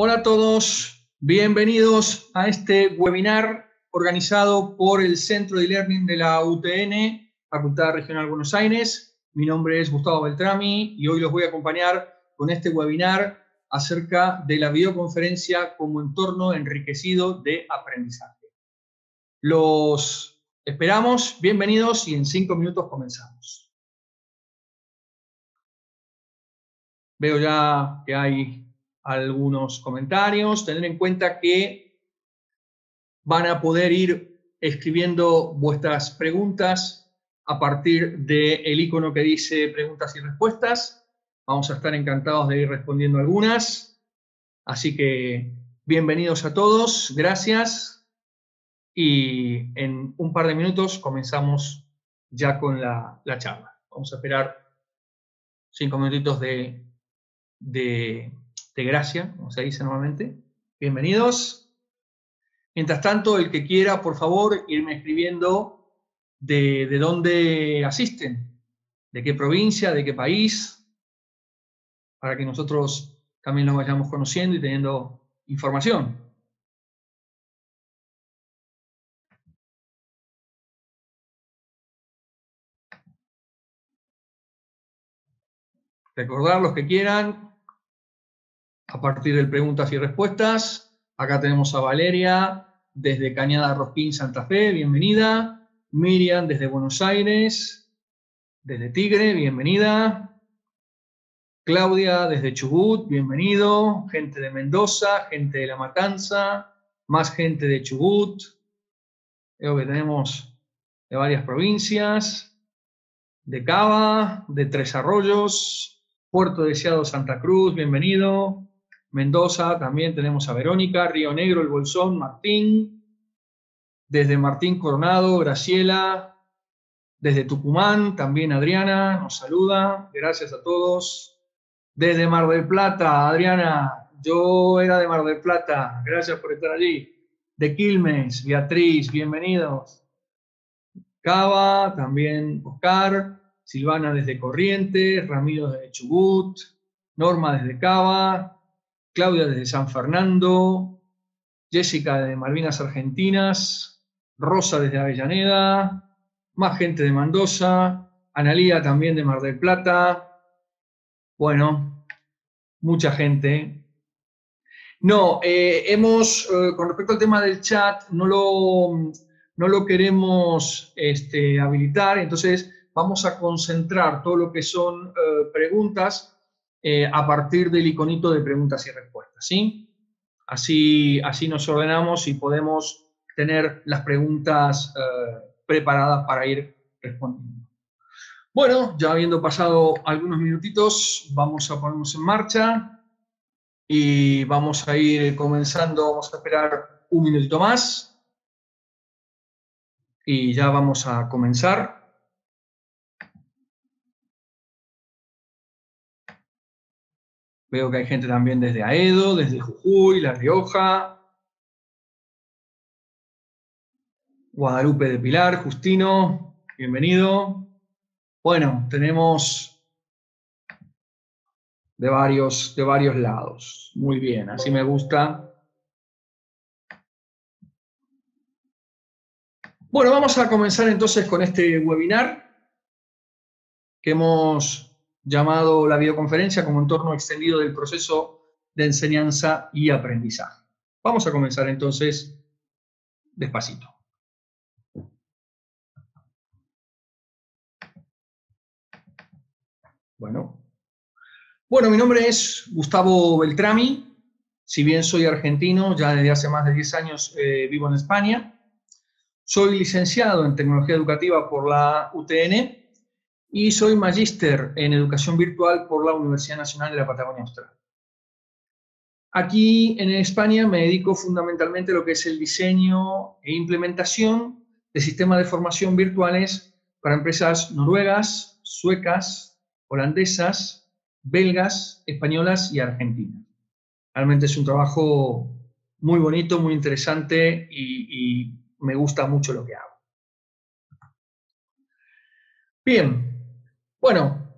Hola a todos, bienvenidos a este webinar organizado por el Centro de Learning de la UTN, Facultad Regional Buenos Aires. Mi nombre es Gustavo Beltrami y hoy los voy a acompañar con este webinar acerca de la videoconferencia como entorno enriquecido de aprendizaje. Los esperamos, bienvenidos y en cinco minutos comenzamos. Veo ya que hay algunos comentarios. Tener en cuenta que van a poder ir escribiendo vuestras preguntas a partir del icono que dice preguntas y respuestas. Vamos a estar encantados de ir respondiendo algunas. Así que bienvenidos a todos, gracias. Y en un par de minutos comenzamos ya con la, charla. Vamos a esperar cinco minutitos de, de de gracia, como se dice normalmente. Bienvenidos. Mientras tanto, el que quiera, por favor, irme escribiendo de, de dónde asisten, de qué provincia, de qué país, para que nosotros también nos vayamos conociendo y teniendo información. Recordar los que quieran, a partir de preguntas y respuestas. Acá tenemos a Valeria desde Cañada Rosquín, Santa Fe, bienvenida. Miriam desde Buenos Aires, desde Tigre, bienvenida. Claudia desde Chubut, bienvenido. Gente de Mendoza, gente de La Matanza, más gente de Chubut. Veo que tenemos de varias provincias, de Cava, de Tres Arroyos, Puerto Deseado Santa Cruz, bienvenido. Mendoza, también tenemos a Verónica, Río Negro, El Bolsón, Martín, desde Martín Coronado, Graciela, desde Tucumán, también Adriana nos saluda, gracias a todos. Desde Mar del Plata, Adriana, yo era de Mar del Plata, gracias por estar allí. De Quilmes, Beatriz, bienvenidos. Cava, también Oscar, Silvana desde Corrientes, Ramiro desde Chubut, Norma desde Cava, Claudia desde San Fernando, Jessica desde Malvinas Argentinas, Rosa desde Avellaneda, más gente de Mendoza, Analía también de Mar del Plata. Bueno, mucha gente. No, eh, hemos, eh, con respecto al tema del chat, no lo, no lo queremos este, habilitar, entonces vamos a concentrar todo lo que son eh, preguntas eh, a partir del iconito de preguntas y respuestas, ¿sí? Así, así nos ordenamos y podemos tener las preguntas eh, preparadas para ir respondiendo. Bueno, ya habiendo pasado algunos minutitos, vamos a ponernos en marcha y vamos a ir comenzando, vamos a esperar un minutito más y ya vamos a comenzar. Veo que hay gente también desde Aedo, desde Jujuy, La Rioja, Guadalupe de Pilar, Justino, bienvenido. Bueno, tenemos de varios, de varios lados. Muy bien, así me gusta. Bueno, vamos a comenzar entonces con este webinar que hemos llamado la videoconferencia como entorno extendido del proceso de enseñanza y aprendizaje. Vamos a comenzar entonces despacito. Bueno. Bueno, mi nombre es Gustavo Beltrami. Si bien soy argentino, ya desde hace más de 10 años eh, vivo en España. Soy licenciado en tecnología educativa por la UTN y soy magíster en educación virtual por la Universidad Nacional de la Patagonia Austral. Aquí en España me dedico fundamentalmente a lo que es el diseño e implementación de sistemas de formación virtuales para empresas noruegas, suecas, holandesas, belgas, españolas y argentinas. Realmente es un trabajo muy bonito, muy interesante y, y me gusta mucho lo que hago. Bien, bueno,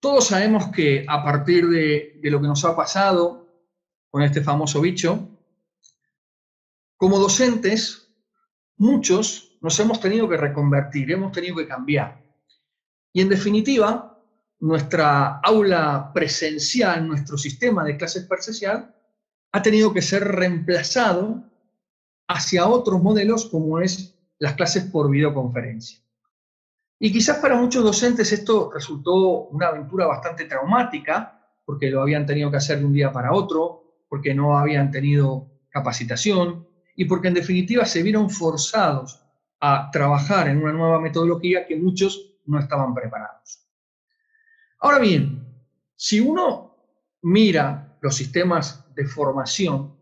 todos sabemos que a partir de, lo que nos ha pasado con este famoso bicho, como docentes, muchos nos hemos tenido que reconvertir, hemos tenido que cambiar. Y en definitiva, nuestra aula presencial, nuestro sistema de clases presencial, ha tenido que ser reemplazado hacia otros modelos como es las clases por videoconferencia. Y quizás para muchos docentes esto resultó una aventura bastante traumática, porque lo habían tenido que hacer de un día para otro, porque no habían tenido capacitación y porque en definitiva se vieron forzados a trabajar en una nueva metodología que muchos no estaban preparados. Ahora bien, si uno mira los sistemas de formación,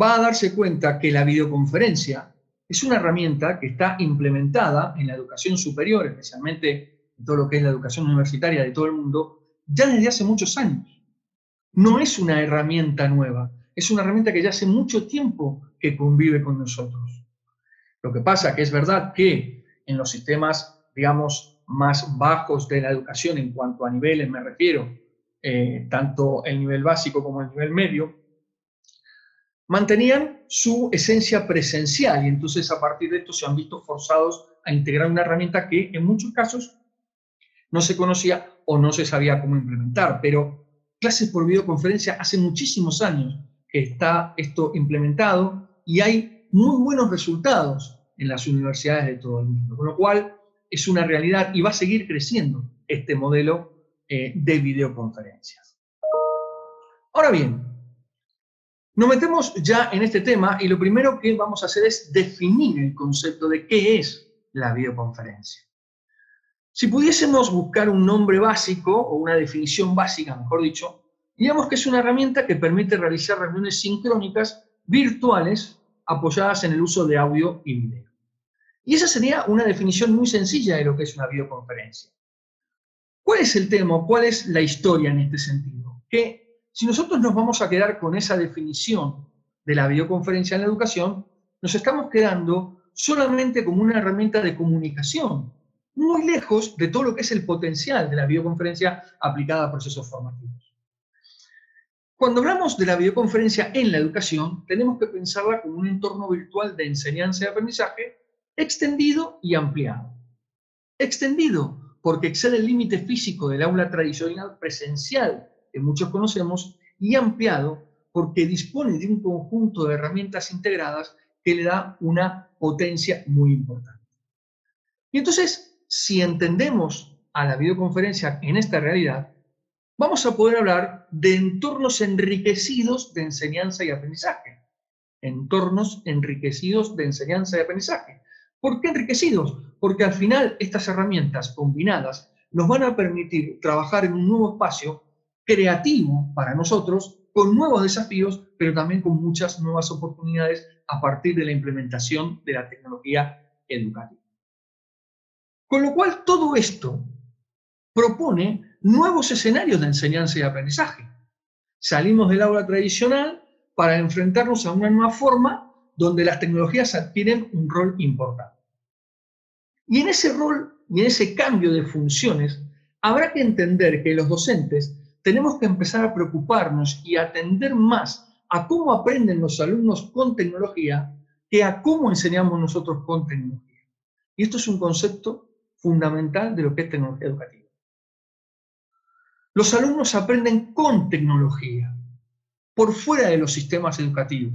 va a darse cuenta que la videoconferencia es una herramienta que está implementada en la educación superior, especialmente en todo lo que es la educación universitaria de todo el mundo, ya desde hace muchos años. No es una herramienta nueva, es una herramienta que ya hace mucho tiempo que convive con nosotros. Lo que pasa que es verdad que en los sistemas, digamos, más bajos de la educación en cuanto a niveles me refiero, eh, tanto el nivel básico como el nivel medio, mantenían su esencia presencial y entonces a partir de esto se han visto forzados a integrar una herramienta que en muchos casos no se conocía o no se sabía cómo implementar. Pero clases por videoconferencia hace muchísimos años que está esto implementado y hay muy buenos resultados en las universidades de todo el mundo, con lo cual es una realidad y va a seguir creciendo este modelo eh, de videoconferencias. Ahora bien, nos metemos ya en este tema y lo primero que vamos a hacer es definir el concepto de qué es la videoconferencia. Si pudiésemos buscar un nombre básico o una definición básica, mejor dicho, digamos que es una herramienta que permite realizar reuniones sincrónicas virtuales apoyadas en el uso de audio y video. Y esa sería una definición muy sencilla de lo que es una videoconferencia. ¿Cuál es el tema? ¿Cuál es la historia en este sentido? Que si nosotros nos vamos a quedar con esa definición de la videoconferencia en la educación, nos estamos quedando solamente como una herramienta de comunicación, muy lejos de todo lo que es el potencial de la videoconferencia aplicada a procesos formativos. Cuando hablamos de la videoconferencia en la educación, tenemos que pensarla como un entorno virtual de enseñanza y aprendizaje extendido y ampliado. Extendido porque excede el límite físico del aula tradicional presencial que muchos conocemos, y ampliado porque dispone de un conjunto de herramientas integradas que le da una potencia muy importante. Y entonces, si entendemos a la videoconferencia en esta realidad, vamos a poder hablar de entornos enriquecidos de enseñanza y aprendizaje. Entornos enriquecidos de enseñanza y aprendizaje. ¿Por qué enriquecidos? Porque al final estas herramientas combinadas nos van a permitir trabajar en un nuevo espacio creativo para nosotros, con nuevos desafíos, pero también con muchas nuevas oportunidades a partir de la implementación de la tecnología educativa. Con lo cual, todo esto propone nuevos escenarios de enseñanza y aprendizaje. Salimos del aula tradicional para enfrentarnos a una nueva forma donde las tecnologías adquieren un rol importante. Y en ese rol y en ese cambio de funciones, habrá que entender que los docentes tenemos que empezar a preocuparnos y atender más a cómo aprenden los alumnos con tecnología que a cómo enseñamos nosotros con tecnología. Y esto es un concepto fundamental de lo que es tecnología educativa. Los alumnos aprenden con tecnología, por fuera de los sistemas educativos.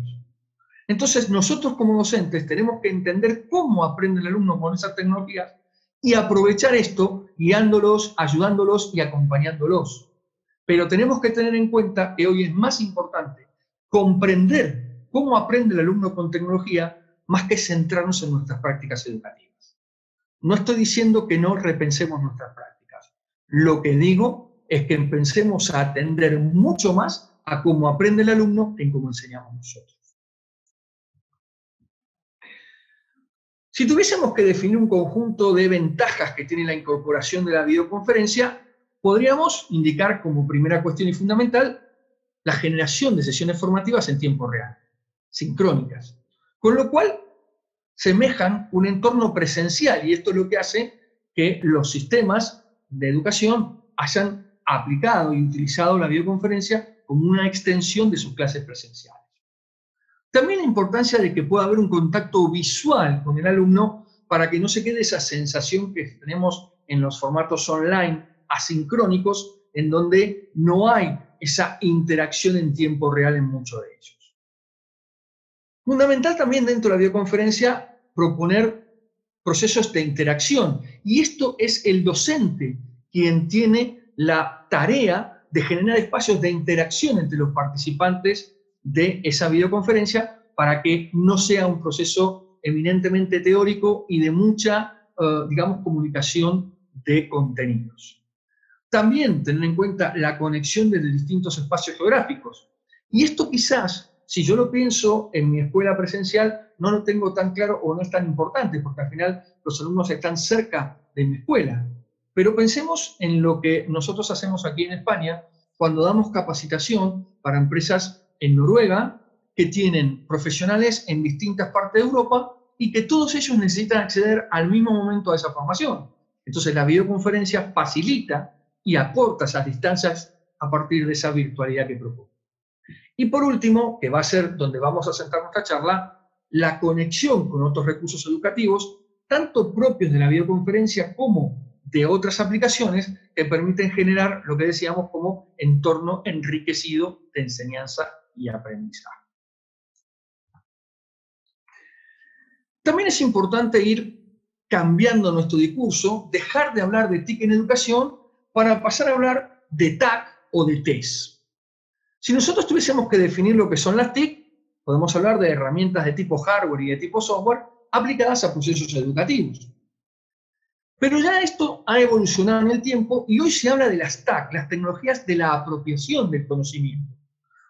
Entonces, nosotros como docentes tenemos que entender cómo aprende el alumno con esas tecnologías y aprovechar esto guiándolos, ayudándolos y acompañándolos. Pero tenemos que tener en cuenta que hoy es más importante comprender cómo aprende el alumno con tecnología más que centrarnos en nuestras prácticas educativas. No estoy diciendo que no repensemos nuestras prácticas. Lo que digo es que empecemos a atender mucho más a cómo aprende el alumno en cómo enseñamos nosotros. Si tuviésemos que definir un conjunto de ventajas que tiene la incorporación de la videoconferencia, podríamos indicar como primera cuestión y fundamental la generación de sesiones formativas en tiempo real, sincrónicas, con lo cual semejan un entorno presencial y esto es lo que hace que los sistemas de educación hayan aplicado y utilizado la videoconferencia como una extensión de sus clases presenciales. También la importancia de que pueda haber un contacto visual con el alumno para que no se quede esa sensación que tenemos en los formatos online asincrónicos, en donde no hay esa interacción en tiempo real en muchos de ellos. Fundamental también dentro de la videoconferencia proponer procesos de interacción. Y esto es el docente quien tiene la tarea de generar espacios de interacción entre los participantes de esa videoconferencia para que no sea un proceso eminentemente teórico y de mucha, eh, digamos, comunicación de contenidos. También tener en cuenta la conexión de distintos espacios geográficos. Y esto quizás, si yo lo pienso en mi escuela presencial, no lo tengo tan claro o no es tan importante, porque al final los alumnos están cerca de mi escuela. Pero pensemos en lo que nosotros hacemos aquí en España cuando damos capacitación para empresas en Noruega que tienen profesionales en distintas partes de Europa y que todos ellos necesitan acceder al mismo momento a esa formación. Entonces la videoconferencia facilita y acorta esas distancias a partir de esa virtualidad que propone. Y por último, que va a ser donde vamos a centrar nuestra charla, la conexión con otros recursos educativos, tanto propios de la videoconferencia como de otras aplicaciones que permiten generar lo que decíamos como entorno enriquecido de enseñanza y aprendizaje. También es importante ir cambiando nuestro discurso, dejar de hablar de TIC en educación para pasar a hablar de TAC o de TES. Si nosotros tuviésemos que definir lo que son las TIC, podemos hablar de herramientas de tipo hardware y de tipo software aplicadas a procesos educativos. Pero ya esto ha evolucionado en el tiempo y hoy se habla de las TAC, las tecnologías de la apropiación del conocimiento.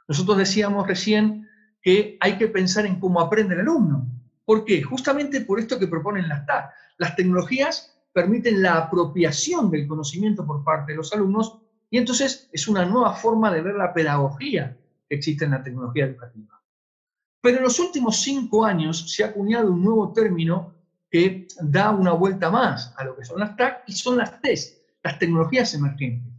Nosotros decíamos recién que hay que pensar en cómo aprende el alumno. ¿Por qué? Justamente por esto que proponen las TAC. Las tecnologías permiten la apropiación del conocimiento por parte de los alumnos y entonces es una nueva forma de ver la pedagogía que existe en la tecnología educativa. Pero en los últimos cinco años se ha acuñado un nuevo término que da una vuelta más a lo que son las TAC y son las TES, las tecnologías emergentes.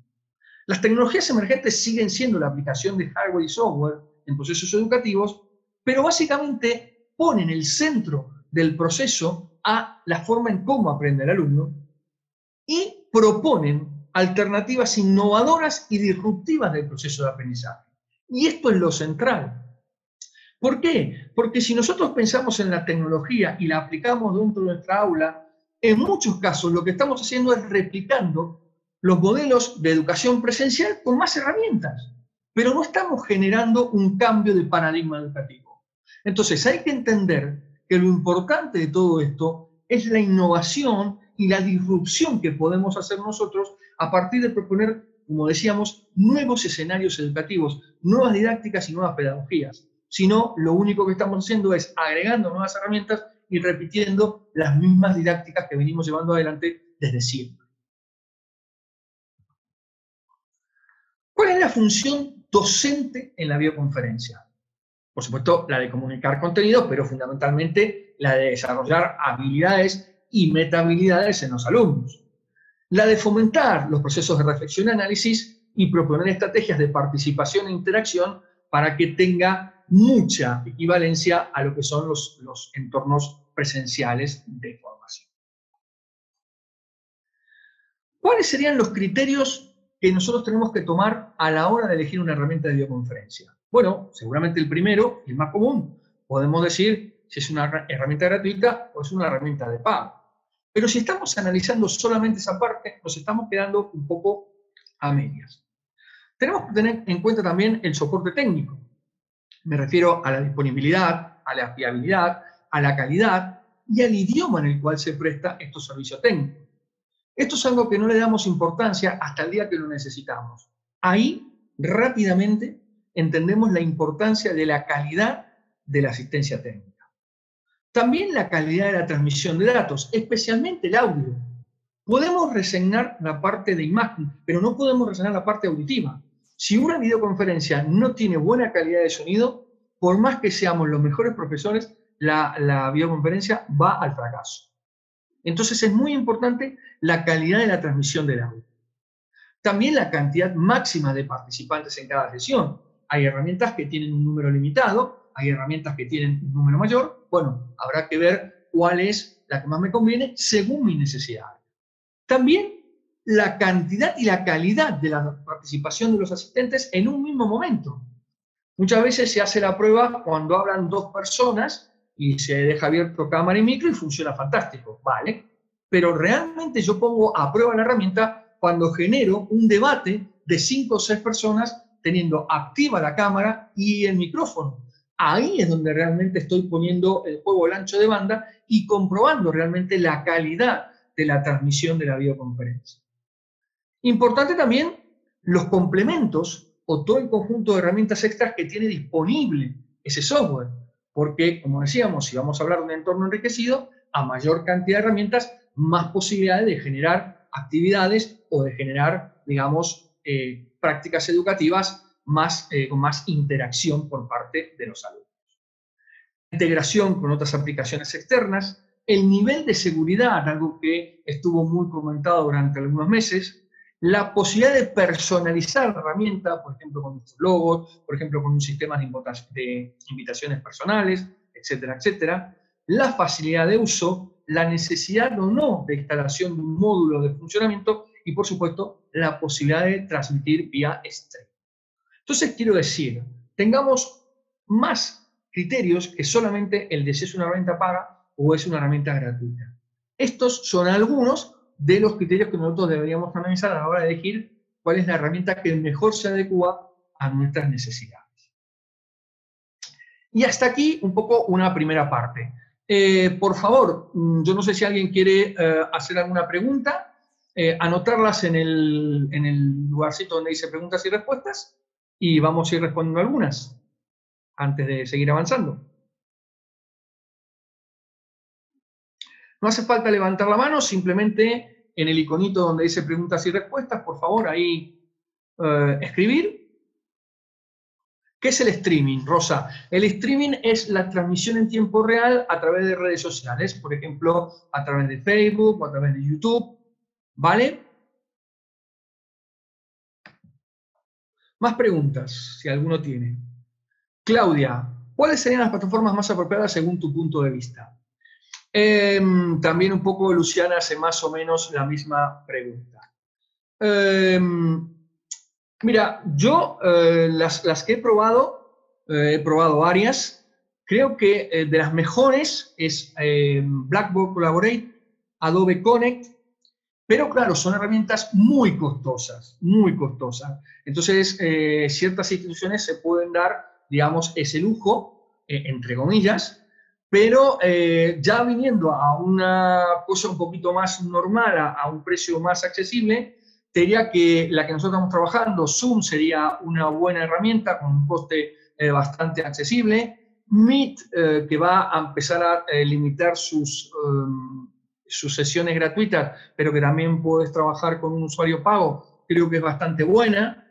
Las tecnologías emergentes siguen siendo la aplicación de hardware y software en procesos educativos, pero básicamente ponen el centro del proceso a la forma en cómo aprende el alumno y proponen alternativas innovadoras y disruptivas del proceso de aprendizaje. Y esto es lo central. ¿Por qué? Porque si nosotros pensamos en la tecnología y la aplicamos dentro de nuestra aula, en muchos casos lo que estamos haciendo es replicando los modelos de educación presencial con más herramientas, pero no estamos generando un cambio de paradigma educativo. Entonces hay que entender que lo importante de todo esto es la innovación y la disrupción que podemos hacer nosotros a partir de proponer, como decíamos, nuevos escenarios educativos, nuevas didácticas y nuevas pedagogías sino lo único que estamos haciendo es agregando nuevas herramientas y repitiendo las mismas didácticas que venimos llevando adelante desde siempre. ¿Cuál es la función docente en la videoconferencia? Por supuesto, la de comunicar contenidos, pero fundamentalmente la de desarrollar habilidades y metahabilidades en los alumnos. La de fomentar los procesos de reflexión y análisis y proponer estrategias de participación e interacción para que tenga mucha equivalencia a lo que son los, los entornos presenciales de formación. ¿Cuáles serían los criterios que nosotros tenemos que tomar a la hora de elegir una herramienta de videoconferencia? Bueno, seguramente el primero, el más común, podemos decir si es una herramienta gratuita o es una herramienta de pago. Pero si estamos analizando solamente esa parte, nos estamos quedando un poco a medias. Tenemos que tener en cuenta también el soporte técnico. Me refiero a la disponibilidad, a la fiabilidad, a la calidad y al idioma en el cual se presta estos servicios técnicos. Esto es algo que no le damos importancia hasta el día que lo necesitamos. Ahí, rápidamente, entendemos la importancia de la calidad de la asistencia técnica. También la calidad de la transmisión de datos, especialmente el audio. Podemos reseñar la parte de imagen, pero no podemos reseñar la parte auditiva. Si una videoconferencia no tiene buena calidad de sonido, por más que seamos los mejores profesores, la, videoconferencia va al fracaso. Entonces es muy importante la calidad de la transmisión del audio. También la cantidad máxima de participantes en cada sesión. Hay herramientas que tienen un número limitado, hay herramientas que tienen un número mayor. Bueno, habrá que ver cuál es la que más me conviene según mi necesidad. También la cantidad y la calidad de la participación de los asistentes en un mismo momento. Muchas veces se hace la prueba cuando hablan dos personas y se deja abierto cámara y micro y funciona fantástico, ¿vale? Pero realmente yo pongo a prueba la herramienta cuando genero un debate de cinco o seis personas teniendo activa la cámara y el micrófono. Ahí es donde realmente estoy poniendo el juego al ancho de banda y comprobando realmente la calidad de la transmisión de la videoconferencia. Importante también los complementos o todo el conjunto de herramientas extras que tiene disponible ese software. Porque, como decíamos, si vamos a hablar de un entorno enriquecido, a mayor cantidad de herramientas, más posibilidades de generar actividades o de generar, digamos, eh, prácticas educativas más, eh, con más interacción por parte de los alumnos. Integración con otras aplicaciones externas, el nivel de seguridad, algo que estuvo muy comentado durante algunos meses, la posibilidad de personalizar la herramienta, por ejemplo, con nuestros logos, por ejemplo, con un sistema de, invitaciones personales, etcétera, etcétera, la facilidad de uso, la necesidad o no de instalación de un módulo de funcionamiento y, por supuesto, la posibilidad de transmitir vía stream. Entonces, quiero decir, tengamos más criterios que solamente el de si es una herramienta paga o es una herramienta gratuita. Estos son algunos de los criterios que nosotros deberíamos analizar a la hora de elegir cuál es la herramienta que mejor se adecua a nuestras necesidades. Y hasta aquí un poco una primera parte. Eh, por favor, mm, yo no sé si alguien quiere eh, hacer alguna pregunta, eh, anotarlas en el, en el lugarcito donde dice preguntas y respuestas y vamos a ir respondiendo algunas antes de seguir avanzando. No hace falta levantar la mano, simplemente en el iconito donde dice preguntas y respuestas, por favor, ahí eh, escribir. ¿Qué es el streaming, Rosa? El streaming es la transmisión en tiempo real a través de redes sociales, por ejemplo, a través de Facebook o a través de YouTube, ¿vale? Más preguntas, si alguno tiene. Claudia, ¿cuáles serían las plataformas más apropiadas según tu punto de vista? Em, también un poco Luciana hace más o menos la misma pregunta. Em, mira, yo eh, las, que he probado, eh, he probado varias, creo que eh, de las mejores es em, Blackboard Collaborate, Adobe Connect, pero claro, son herramientas muy costosas, muy costosas. Entonces, ciertas instituciones se pueden dar, digamos, ese lujo, entre comillas, pero eh, ya viniendo a una cosa un poquito más normal, a, un precio más accesible, te diría que la que nosotros estamos trabajando, Zoom, sería una buena herramienta con un coste eh, bastante accesible. Meet, eh, que va a empezar a limitar sus, em, sus sesiones gratuitas, pero que también puedes trabajar con un usuario pago, creo que es bastante buena.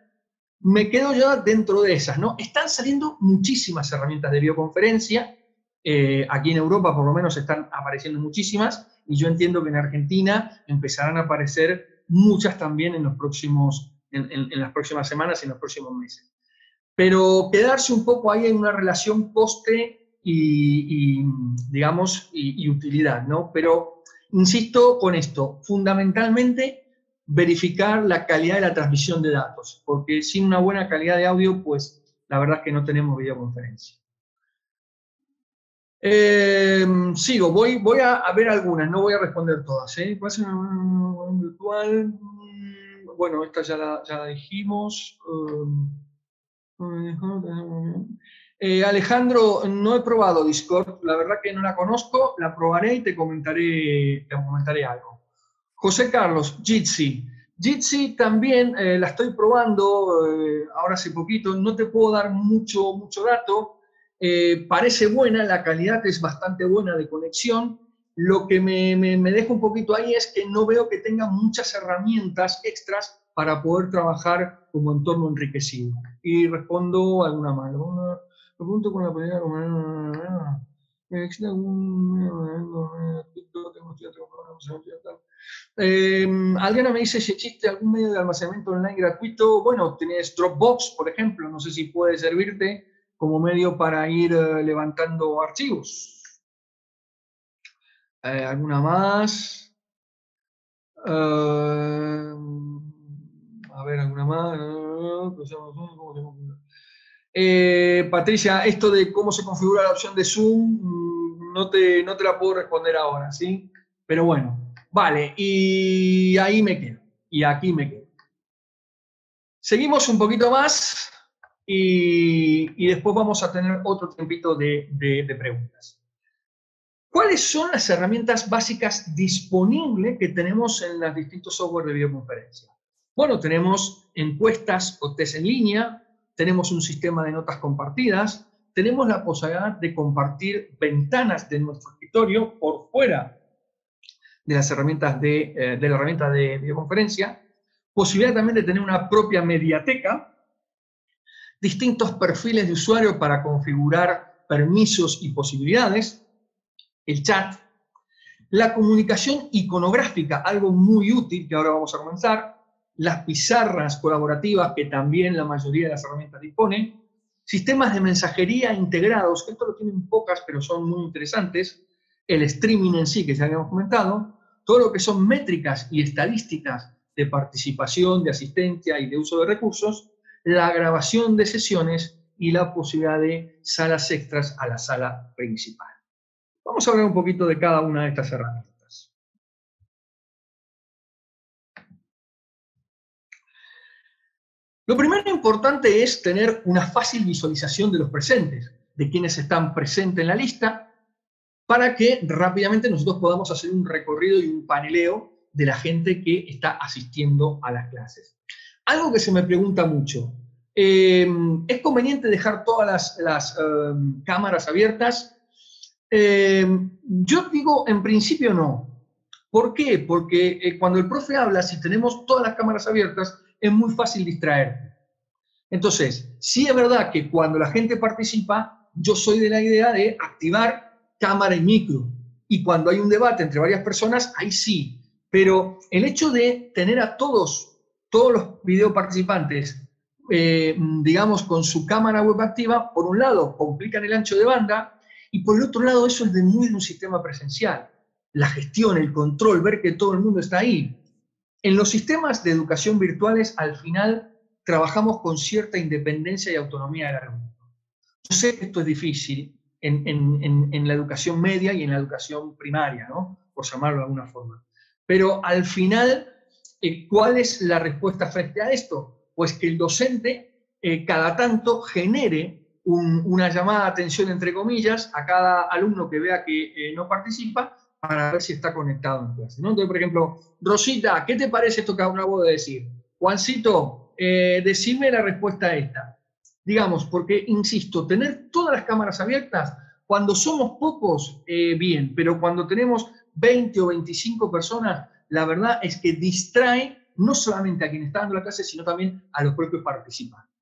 Me quedo ya dentro de esas, ¿no? Están saliendo muchísimas herramientas de videoconferencia, eh, aquí en Europa por lo menos están apareciendo muchísimas y yo entiendo que en Argentina empezarán a aparecer muchas también en, los próximos, en, las próximas semanas y en los próximos meses. Pero quedarse un poco ahí en una relación coste y, digamos, y, utilidad, ¿no? Pero insisto con esto, fundamentalmente verificar la calidad de la transmisión de datos, porque sin una buena calidad de audio, pues la verdad es que no tenemos videoconferencia. Em, sigo, voy, voy a, ver algunas, no voy a responder todas. ¿eh? virtual. Mm, bueno, esta ya la, ya la dijimos. Eh, Alejandro, no he probado Discord, la verdad que no la conozco, la probaré y te comentaré, te comentaré algo. José Carlos, Jitsi. Jitsi también eh, la estoy probando eh, ahora hace poquito, no te puedo dar mucho, mucho dato, parece buena, la calidad es bastante buena de conexión. Lo que me, me, deja un poquito ahí es que no veo que tenga muchas herramientas extras para poder trabajar como entorno enriquecido. Y respondo alguna más. Con la. Eh, Adriana me dice si existe algún medio de almacenamiento online gratuito. Bueno, tienes Dropbox, por ejemplo. No sé si puede servirte como medio para ir eh, levantando archivos. Eh, ¿Alguna más? Eh, a ver, ¿alguna más? Patricia, esto de cómo se configura la opción de Zoom, mm, no te, no te la puedo responder ahora, ¿sí? Pero bueno, vale, y ahí me quedo, y aquí me quedo. Seguimos un poquito más y, después vamos a tener otro tiempito de, de preguntas. ¿Cuáles son las herramientas básicas disponibles que tenemos en los distintos software de videoconferencia? Bueno, tenemos encuestas o test en línea, tenemos un sistema de notas compartidas, tenemos la posibilidad de compartir ventanas de nuestro escritorio por fuera de las herramientas de, eh, de la herramienta de videoconferencia, posibilidad también de tener una propia mediateca, distintos perfiles de usuario para configurar permisos y posibilidades, el chat, la comunicación iconográfica, algo muy útil que ahora vamos a comenzar, las pizarras colaborativas que también la mayoría de las herramientas disponen, sistemas de mensajería integrados, que esto lo tienen pocas pero son muy interesantes, el streaming en sí que ya habíamos comentado, todo lo que son métricas y estadísticas de participación, de asistencia y de uso de recursos, la grabación de sesiones y la posibilidad de salas extras a la sala principal. Vamos a hablar un poquito de cada una de estas herramientas. Lo primero importante es tener una fácil visualización de los presentes, de quienes están presentes en la lista, para que rápidamente nosotros podamos hacer un recorrido y un paneleo de la gente que está asistiendo a las clases. Algo que se me pregunta mucho, eh, ¿es conveniente dejar todas las, eh, cámaras abiertas? Eh, yo digo, en principio no. ¿Por qué? Porque cuando el profe habla, si tenemos todas las cámaras abiertas, es muy fácil distraerte. Entonces, sí es verdad que cuando la gente participa, yo soy de la idea de activar cámara y micro. Y cuando hay un debate entre varias personas, ahí sí. Pero el hecho de tener a todos, todos los video participantes, eh, digamos, con su cámara web activa, por un lado, complican el ancho de banda, y por el otro lado, eso es de muy de un sistema presencial. La gestión, el control, ver que todo el mundo está ahí. En los sistemas de educación virtuales, al final, trabajamos con cierta independencia y autonomía del alumno. Yo sé que esto es difícil, en, la educación media y en la educación primaria, ¿no? por llamarlo de alguna forma. Pero al final, eh, ¿cuál es la respuesta frente a esto? Pues que el docente eh, cada tanto genere una llamada de atención, entre comillas, a cada alumno que vea que eh, no participa para ver si está conectado en clase. Entonces, por ejemplo, Rosita, ¿qué te parece esto que acabo de decir? Juancito, decime la respuesta a esta digamos, porque, insisto, tener todas las cámaras abiertas, cuando somos pocos, eh, bien, pero cuando tenemos 20 o 25 personas, la verdad es que distrae no solamente a quien está dando la clase, sino también a los propios participantes.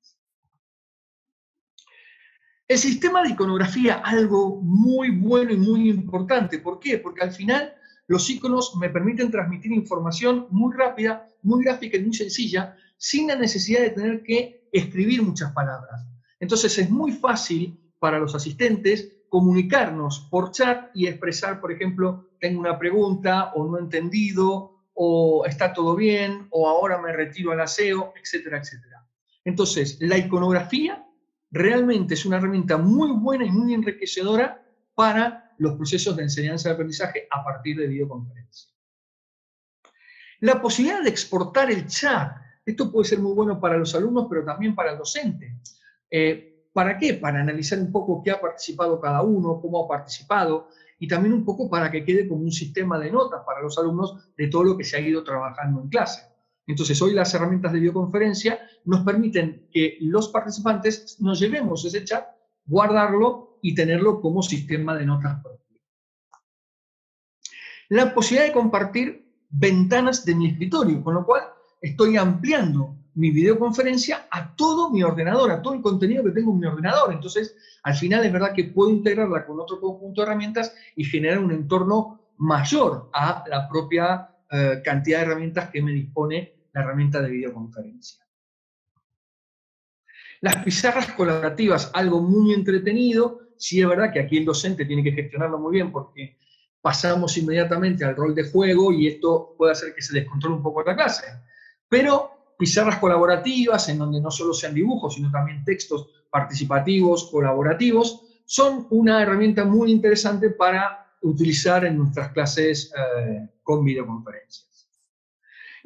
El sistema de iconografía, algo muy bueno y muy importante. ¿Por qué? Porque al final los iconos me permiten transmitir información muy rápida, muy gráfica y muy sencilla, sin la necesidad de tener que escribir muchas palabras. Entonces es muy fácil para los asistentes comunicarnos por chat y expresar, por ejemplo, tengo una pregunta o no he entendido o está todo bien o ahora me retiro al aseo, etcétera, etcétera. Entonces, la iconografía realmente es una herramienta muy buena y muy enriquecedora para los procesos de enseñanza y aprendizaje a partir de videoconferencia. La posibilidad de exportar el chat esto puede ser muy bueno para los alumnos, pero también para el docente. Eh, ¿Para qué? Para analizar un poco qué ha participado cada uno, cómo ha participado, y también un poco para que quede como un sistema de notas para los alumnos de todo lo que se ha ido trabajando en clase. Entonces, hoy las herramientas de videoconferencia nos permiten que los participantes nos llevemos ese chat, guardarlo y tenerlo como sistema de notas propio. La posibilidad de compartir ventanas de mi escritorio, con lo cual estoy ampliando mi videoconferencia a todo mi ordenador, a todo el contenido que tengo en mi ordenador. Entonces, al final es verdad que puedo integrarla con otro conjunto de herramientas y generar un entorno mayor a la propia eh, cantidad de herramientas que me dispone la herramienta de videoconferencia. Las pizarras colaborativas, algo muy entretenido, sí es verdad que aquí el docente tiene que gestionarlo muy bien porque pasamos inmediatamente al rol de juego y esto puede hacer que se descontrole un poco la clase. Pero pizarras colaborativas, en donde no solo sean dibujos, sino también textos participativos, colaborativos, son una herramienta muy interesante para utilizar en nuestras clases eh, con videoconferencias.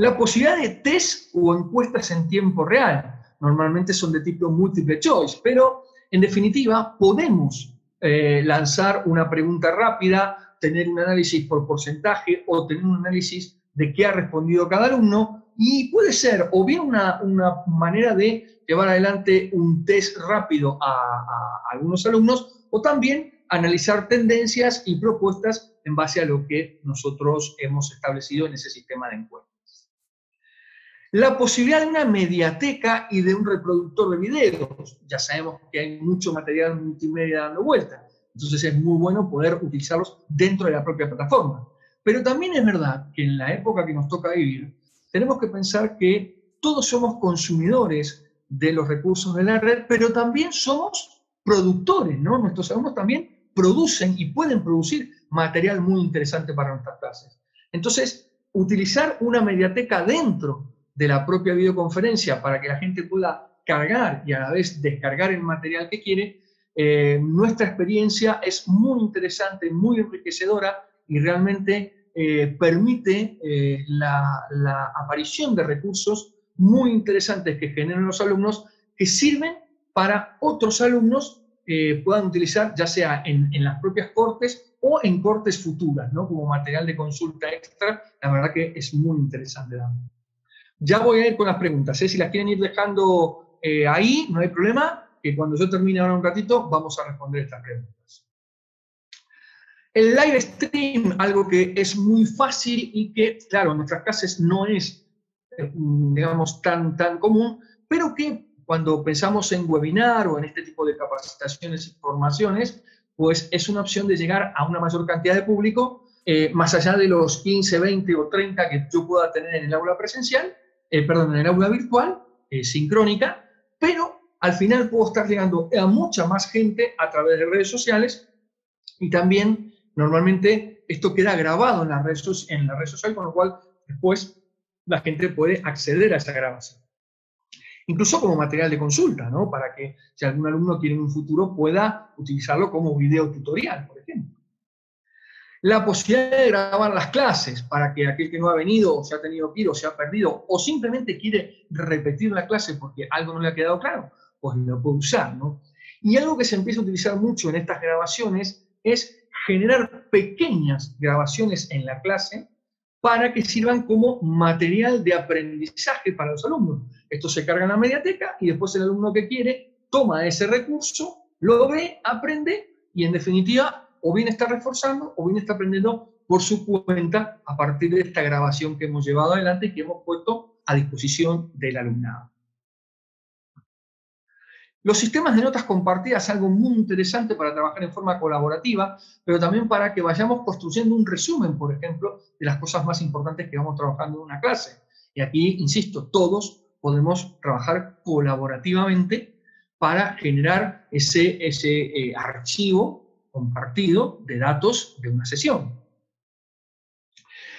La posibilidad de test o encuestas en tiempo real normalmente son de tipo múltiple choice, pero en definitiva podemos eh, lanzar una pregunta rápida, tener un análisis por porcentaje o tener un análisis de qué ha respondido cada alumno y puede ser o bien una, manera de llevar adelante un test rápido a, a algunos alumnos o también analizar tendencias y propuestas en base a lo que nosotros hemos establecido en ese sistema de encuestas. La posibilidad de una mediateca y de un reproductor de videos. Ya sabemos que hay mucho material multimedia dando vuelta, entonces es muy bueno poder utilizarlos dentro de la propia plataforma. Pero también es verdad que en la época que nos toca vivir, tenemos que pensar que todos somos consumidores de los recursos de la red, pero también somos productores, ¿no? Nuestros alumnos también producen y pueden producir material muy interesante para nuestras clases. Entonces, utilizar una mediateca dentro de la propia videoconferencia para que la gente pueda cargar y a la vez descargar el material que quiere, eh, nuestra experiencia es muy interesante, muy enriquecedora y realmente eh, permite eh, la, aparición de recursos muy interesantes que generan los alumnos que sirven para otros alumnos que puedan utilizar ya sea en, en, las propias cortes o en cortes futuras, ¿no? como material de consulta extra. La verdad que es muy interesante también. Ya voy a ir con las preguntas. ¿eh? Si las quieren ir dejando eh, ahí, no hay problema, que cuando yo termine ahora un ratito vamos a responder estas preguntas. El live stream, algo que es muy fácil y que, claro, en nuestras clases no es, eh, digamos, tan, tan común, pero que cuando pensamos en webinar o en este tipo de capacitaciones y formaciones, pues es una opción de llegar a una mayor cantidad de público, más allá de los 15, 20 o 30 que yo pueda tener en el aula presencial, eh, perdón, en el aula virtual, eh, sincrónica, pero al final puedo estar llegando a mucha más gente a través de redes sociales y también normalmente esto queda grabado en en la red social, con lo cual después la gente puede acceder a esa grabación. Incluso como material de consulta, ¿no? Para que si algún alumno quiere en un futuro pueda utilizarlo como video tutorial, por ejemplo. La posibilidad de grabar las clases para que aquel que no ha venido o se ha tenido que ir o se ha perdido o simplemente quiere repetir la clase porque algo no le ha quedado claro, pues lo puede usar, ¿no? Y algo que se empieza a utilizar mucho en estas grabaciones es generar pequeñas grabaciones en la clase para que sirvan como material de aprendizaje para los alumnos. Esto se carga en la mediateca y después el alumno que quiere toma ese recurso, lo ve, aprende y en definitiva o bien está reforzando o bien está aprendiendo por su cuenta a partir de esta grabación que hemos llevado adelante y que hemos puesto a disposición del alumnado. Los sistemas de notas compartidas algo muy interesante para trabajar en forma colaborativa, pero también para que vayamos construyendo un resumen, por ejemplo, de las cosas más importantes que vamos trabajando en una clase. Y aquí, insisto, todos podemos trabajar colaborativamente para generar ese, ese eh, archivo compartido de datos de una sesión.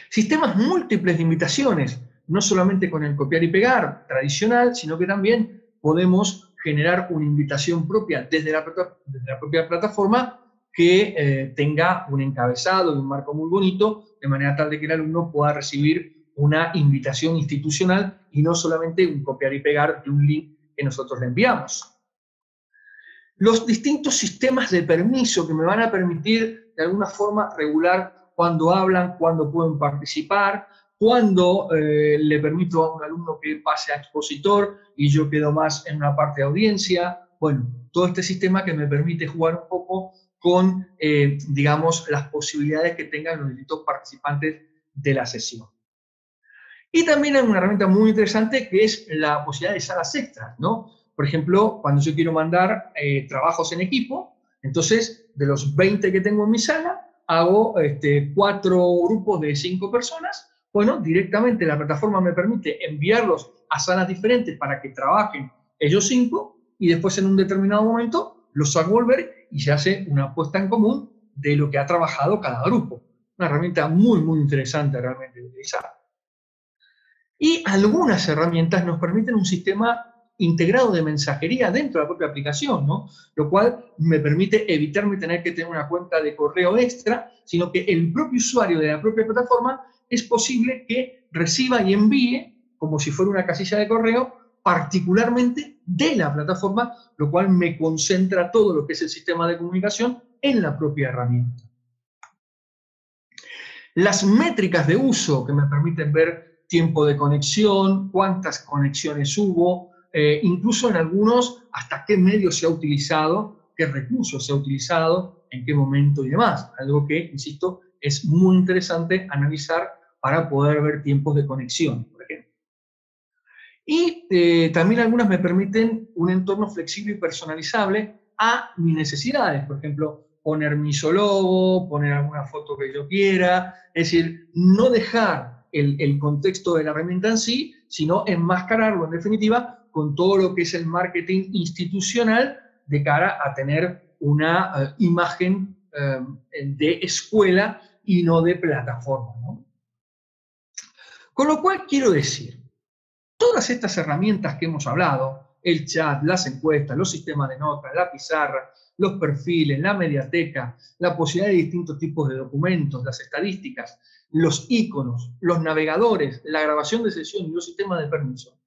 Sistemas múltiples de invitaciones, no solamente con el copiar y pegar tradicional, sino que también podemos generar una invitación propia desde la, propia plataforma que eh, tenga un encabezado y un marco muy bonito, de manera tal de que el alumno pueda recibir una invitación institucional y no solamente un copiar y pegar de un link que nosotros le enviamos los distintos sistemas de permiso que me van a permitir de alguna forma regular cuándo hablan, cuándo pueden participar, cuándo eh, le permito a un alumno que pase a expositor y yo quedo más en una parte de audiencia. Bueno, todo este sistema que me permite jugar un poco con, eh, digamos, las posibilidades que tengan los distintos participantes de la sesión. Y también hay una herramienta muy interesante que es la posibilidad de salas extras, ¿no? Por ejemplo, cuando yo quiero mandar eh, trabajos en equipo, entonces de los 20 que tengo en mi sala, hago este, cuatro grupos de cinco personas. Bueno, directamente la plataforma me permite enviarlos a salas diferentes para que trabajen ellos cinco y después en un determinado momento los hago volver y se hace una puesta en común de lo que ha trabajado cada grupo. Una herramienta muy, muy interesante realmente de utilizar. Y algunas herramientas nos permiten un sistema integrado de mensajería dentro de la propia aplicación, ¿no? Lo cual me permite evitarme tener que tener una cuenta de correo extra, sino que el propio usuario de la propia plataforma es posible que reciba y envíe, como si fuera una casilla de correo, particularmente de la plataforma, lo cual me concentra todo lo que es el sistema de comunicación en la propia herramienta. Las métricas de uso que me permiten ver tiempo de conexión, cuántas conexiones hubo, eh, incluso en algunos hasta qué medio se ha utilizado, qué recursos se ha utilizado, en qué momento y demás. Algo que, insisto, es muy interesante analizar para poder ver tiempos de conexión, por ejemplo. Y eh, también algunas me permiten un entorno flexible y personalizable a mis necesidades, por ejemplo, poner mi logo, poner alguna foto que yo quiera, es decir, no dejar el, el contexto de la herramienta en sí, sino enmascararlo en definitiva con todo lo que es el marketing institucional de cara a tener una eh, imagen eh, de escuela y no de plataforma. Con lo cual quiero decir, todas estas herramientas que hemos hablado, el chat, las encuestas, los sistemas de notas, la pizarra, los perfiles, la mediateca, la posibilidad de distintos tipos de documentos, las estadísticas, los iconos, los navegadores, la grabación de sesión y los sistemas de permiso,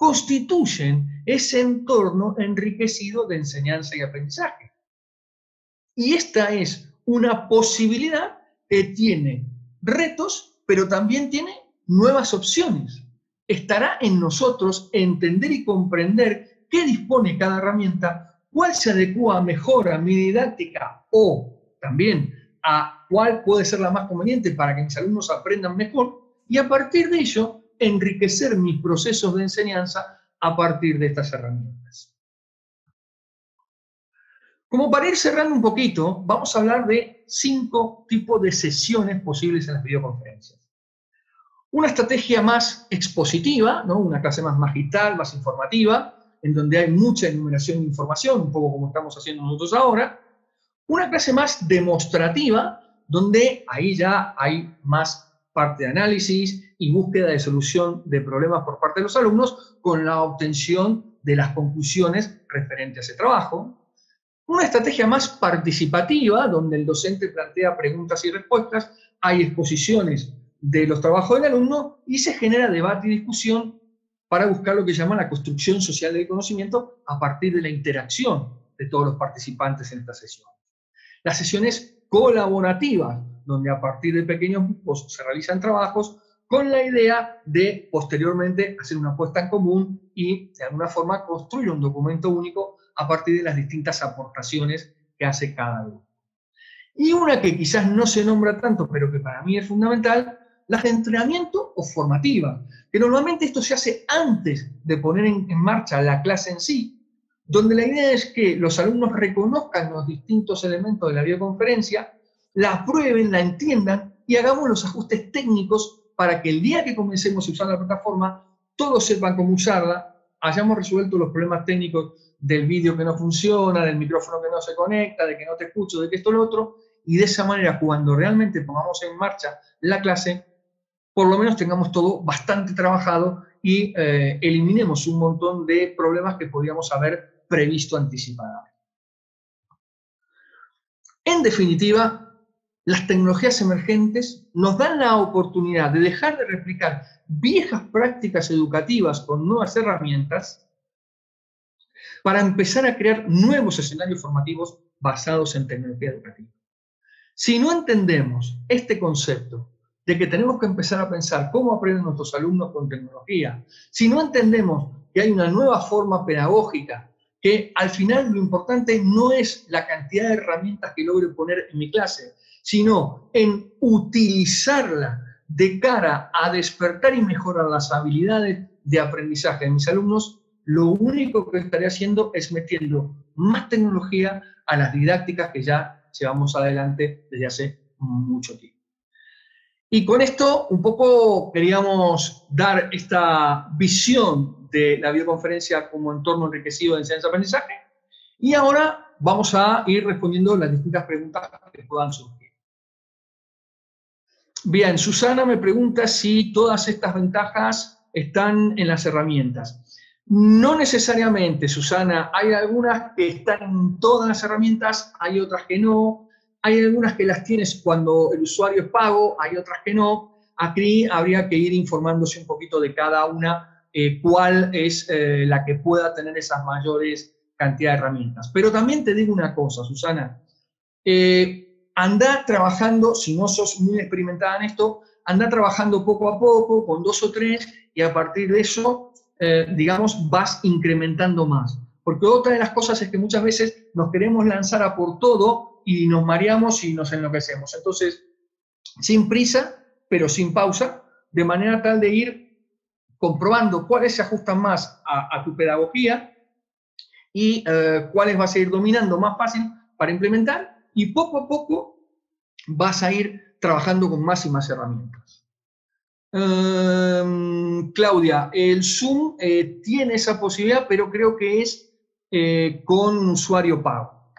constituyen ese entorno enriquecido de enseñanza y aprendizaje. Y esta es una posibilidad que tiene retos, pero también tiene nuevas opciones. Estará en nosotros entender y comprender qué dispone cada herramienta, cuál se adecua mejor a mi didáctica o también a cuál puede ser la más conveniente para que mis alumnos aprendan mejor y a partir de ello enriquecer mis procesos de enseñanza a partir de estas herramientas. Como para ir cerrando un poquito, vamos a hablar de cinco tipos de sesiones posibles en las videoconferencias. Una estrategia más expositiva, ¿no? una clase más magital, más informativa, en donde hay mucha enumeración de información, un poco como estamos haciendo nosotros ahora. Una clase más demostrativa, donde ahí ya hay más parte de análisis y búsqueda de solución de problemas por parte de los alumnos con la obtención de las conclusiones referentes a ese trabajo. Una estrategia más participativa, donde el docente plantea preguntas y respuestas, hay exposiciones de los trabajos del alumno y se genera debate y discusión para buscar lo que llama la construcción social del conocimiento a partir de la interacción de todos los participantes en esta sesión. Las sesiones colaborativas, donde a partir de pequeños grupos se realizan trabajos con la idea de posteriormente hacer una apuesta en común y de alguna forma construir un documento único a partir de las distintas aportaciones que hace cada grupo. Y una que quizás no se nombra tanto, pero que para mí es fundamental, la de entrenamiento o formativa, que normalmente esto se hace antes de poner en, en marcha la clase en sí, donde la idea es que los alumnos reconozcan los distintos elementos de la videoconferencia, la prueben, la entiendan y hagamos los ajustes técnicos para que el día que comencemos a usar la plataforma, todos sepan cómo usarla, hayamos resuelto los problemas técnicos del vídeo que no funciona, del micrófono que no se conecta, de que no te escucho, de que esto lo otro, y de esa manera, cuando realmente pongamos en marcha la clase, por lo menos tengamos todo bastante trabajado y eh, eliminemos un montón de problemas que podíamos haber previsto anticipadamente. En definitiva, las tecnologías emergentes nos dan la oportunidad de dejar de replicar viejas prácticas educativas con nuevas herramientas para empezar a crear nuevos escenarios formativos basados en tecnología educativa. Si no entendemos este concepto de que tenemos que empezar a pensar cómo aprenden nuestros alumnos con tecnología, si no entendemos que hay una nueva forma pedagógica que al final lo importante no es la cantidad de herramientas que logre poner en mi clase, sino en utilizarla de cara a despertar y mejorar las habilidades de aprendizaje de mis alumnos, lo único que estaré haciendo es metiendo más tecnología a las didácticas que ya llevamos adelante desde hace mucho tiempo. Y con esto un poco queríamos dar esta visión de la videoconferencia como entorno enriquecido de enseñanza-aprendizaje. Y ahora vamos a ir respondiendo las distintas preguntas que puedan surgir. Bien, Susana me pregunta si todas estas ventajas están en las herramientas. No necesariamente, Susana. Hay algunas que están en todas las herramientas, hay otras que no. Hay algunas que las tienes cuando el usuario es pago, hay otras que no. Aquí habría que ir informándose un poquito de cada una, eh, cuál es eh, la que pueda tener esas mayores cantidades de herramientas. Pero también te digo una cosa, Susana. Eh, anda trabajando, si no sos muy experimentada en esto, anda trabajando poco a poco, con dos o tres, y a partir de eso, eh, digamos, vas incrementando más. Porque otra de las cosas es que muchas veces nos queremos lanzar a por todo y nos mareamos y nos enloquecemos. Entonces, sin prisa, pero sin pausa, de manera tal de ir comprobando cuáles se ajustan más a, tu pedagogía y eh, cuáles vas a ir dominando más fácil para implementar y poco a poco vas a ir trabajando con más y más herramientas. Em, Claudia, el Zoom eh, tiene esa posibilidad, pero creo que es eh, con usuario pago.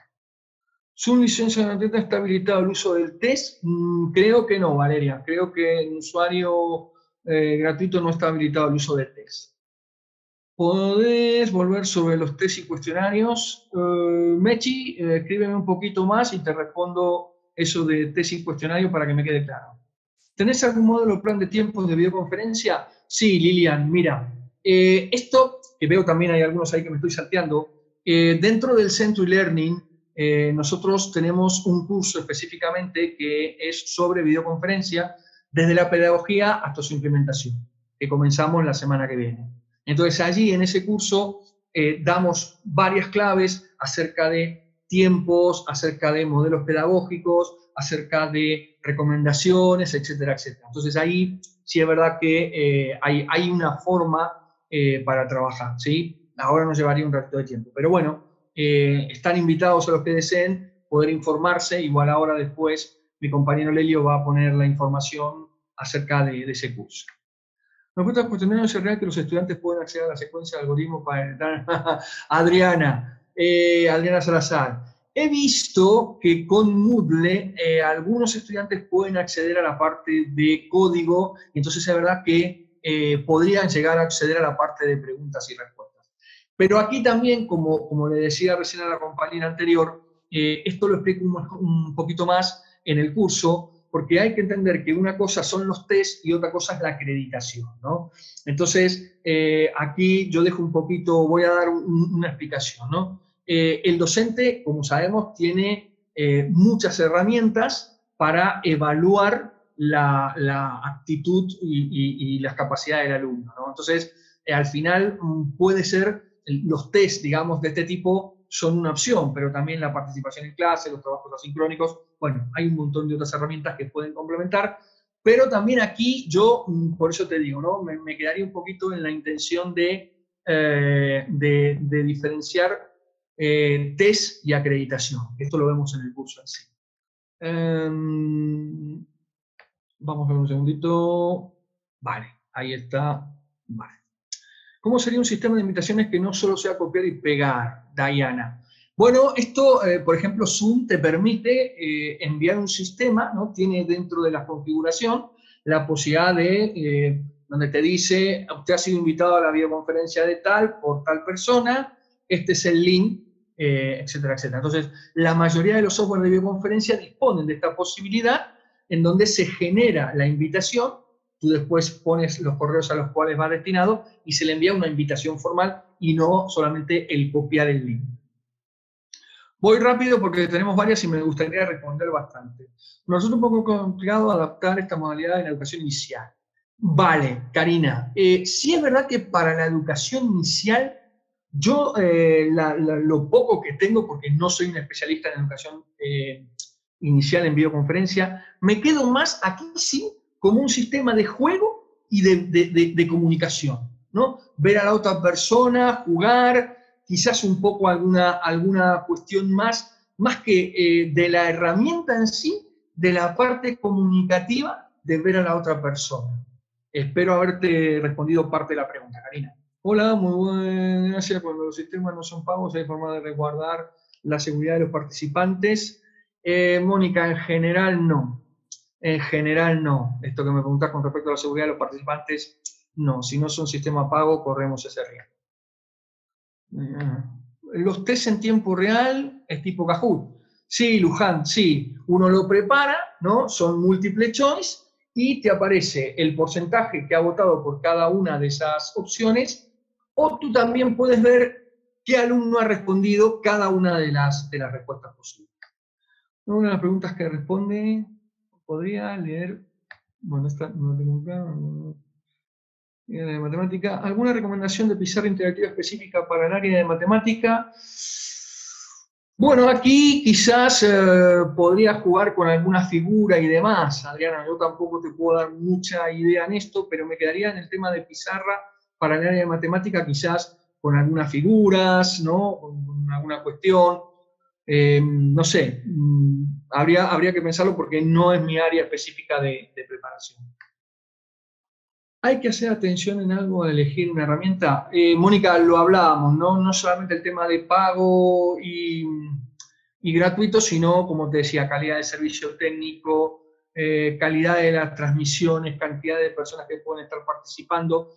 ¿Zoom licencia gratuita está habilitado el uso del test? Mm, creo que no, Valeria. Creo que en usuario eh, gratuito no está habilitado el uso del test. ¿Podés volver sobre los test y cuestionarios? Mechi, escríbeme un poquito más y te respondo eso de tesis cuestionario para que me quede claro. ¿Tenés algún modelo o plan de tiempos de videoconferencia? Sí, Lilian, mira, eh, esto, que veo también hay algunos ahí que me estoy salteando, eh, dentro del Centro e-Learning eh, nosotros tenemos un curso específicamente que es sobre videoconferencia desde la pedagogía hasta su implementación, que comenzamos la semana que viene. Entonces allí en ese curso damos varias claves acerca de tiempos, acerca de modelos pedagógicos, acerca de recomendaciones, etcétera, etcétera. Entonces ahí sí es verdad que eh, hay, hay, una forma eh, para trabajar, ¿sí? Ahora nos llevaría un ratito de tiempo, pero bueno, eh, están invitados a los que deseen poder informarse, igual ahora después mi compañero Lelio va a poner la información acerca de, ese curso. Nos gusta cuestionar es real que los estudiantes pueden acceder a la secuencia de algoritmos para... Adriana, eh, Adriana Salazar. He visto que con Moodle eh, algunos estudiantes pueden acceder a la parte de código, entonces es verdad que eh, podrían llegar a acceder a la parte de preguntas y respuestas. Pero aquí también, como, como le decía recién a la compañera anterior, esto lo explico un, poquito más en el curso, porque hay que entender que una cosa son los test y otra cosa es la acreditación, ¿no? Entonces, aquí yo dejo un poquito, voy a dar una explicación, ¿no? Eh, el docente, como sabemos, tiene eh, muchas herramientas para evaluar la, actitud y, las capacidades del alumno. Entonces, eh, al final mm, puede ser, los test, digamos, de este tipo son una opción, pero también la participación en clase, los trabajos asincrónicos, bueno, hay un montón de otras herramientas que pueden complementar, pero también aquí yo, mm, por eso te digo, ¿no? me, quedaría un poquito en la intención de, de diferenciar eh, test y acreditación. Esto lo vemos en el curso en sí. Em, vamos a ver un segundito. Vale, ahí está. Vale. ¿Cómo sería un sistema de invitaciones que no solo sea copiar y pegar, Diana? Bueno, esto, eh, por ejemplo, Zoom te permite eh, enviar un sistema, ¿no? Tiene dentro de la configuración la posibilidad de, donde te dice, usted ha sido invitado a la videoconferencia de tal por tal persona, este es el link, eh, etcétera, etcétera. Entonces, la mayoría de los software de videoconferencia disponen de esta posibilidad en donde se genera la invitación, tú después pones los correos a los cuales va destinado y se le envía una invitación formal y no solamente el copiar el link. Voy rápido porque tenemos varias y me gustaría responder bastante. Nosotros un poco complicado adaptar esta modalidad en la educación inicial. Vale, Karina. Eh, sí es verdad que para la educación inicial yo, eh, lo poco que tengo, porque no soy un especialista en educación eh, inicial en videoconferencia, me quedo más aquí sí como un sistema de juego y de, comunicación, ¿no? Ver a la otra persona, jugar, quizás un poco alguna, alguna cuestión más, más que eh, de la herramienta en sí, de la parte comunicativa de ver a la otra persona. Espero haberte respondido parte de la pregunta, Karina. Hola, muy buenas gracias. Cuando los sistemas no son pagos, hay forma de resguardar la seguridad de los participantes. Eh, Mónica, en general no. En general no. Esto que me preguntas con respecto a la seguridad de los participantes, no. Si no son sistema pago, corremos ese riesgo. Eh, los test en tiempo real es tipo Kahoot. Sí, Luján, sí. Uno lo prepara, ¿no? Son múltiple choice y te aparece el porcentaje que ha votado por cada una de esas opciones o tú también puedes ver qué alumno ha respondido cada una de las, de las respuestas posibles. Una de las preguntas que responde, podría leer, bueno, esta no tengo claro, de matemática, ¿alguna recomendación de pizarra interactiva específica para el área de matemática? Bueno, aquí quizás eh, podría jugar con alguna figura y demás, Adriana, yo tampoco te puedo dar mucha idea en esto, pero me quedaría en el tema de pizarra para el área de matemática quizás con algunas figuras, ¿no? Con alguna cuestión, eh, no sé, mm, habría, habría que pensarlo porque no es mi área específica de, preparación. Hay que hacer atención en algo al elegir una herramienta. Eh, Mónica, lo hablábamos, ¿no? No solamente el tema de pago y, y gratuito, sino, como te decía, calidad de servicio técnico, eh, calidad de las transmisiones, cantidad de personas que pueden estar participando,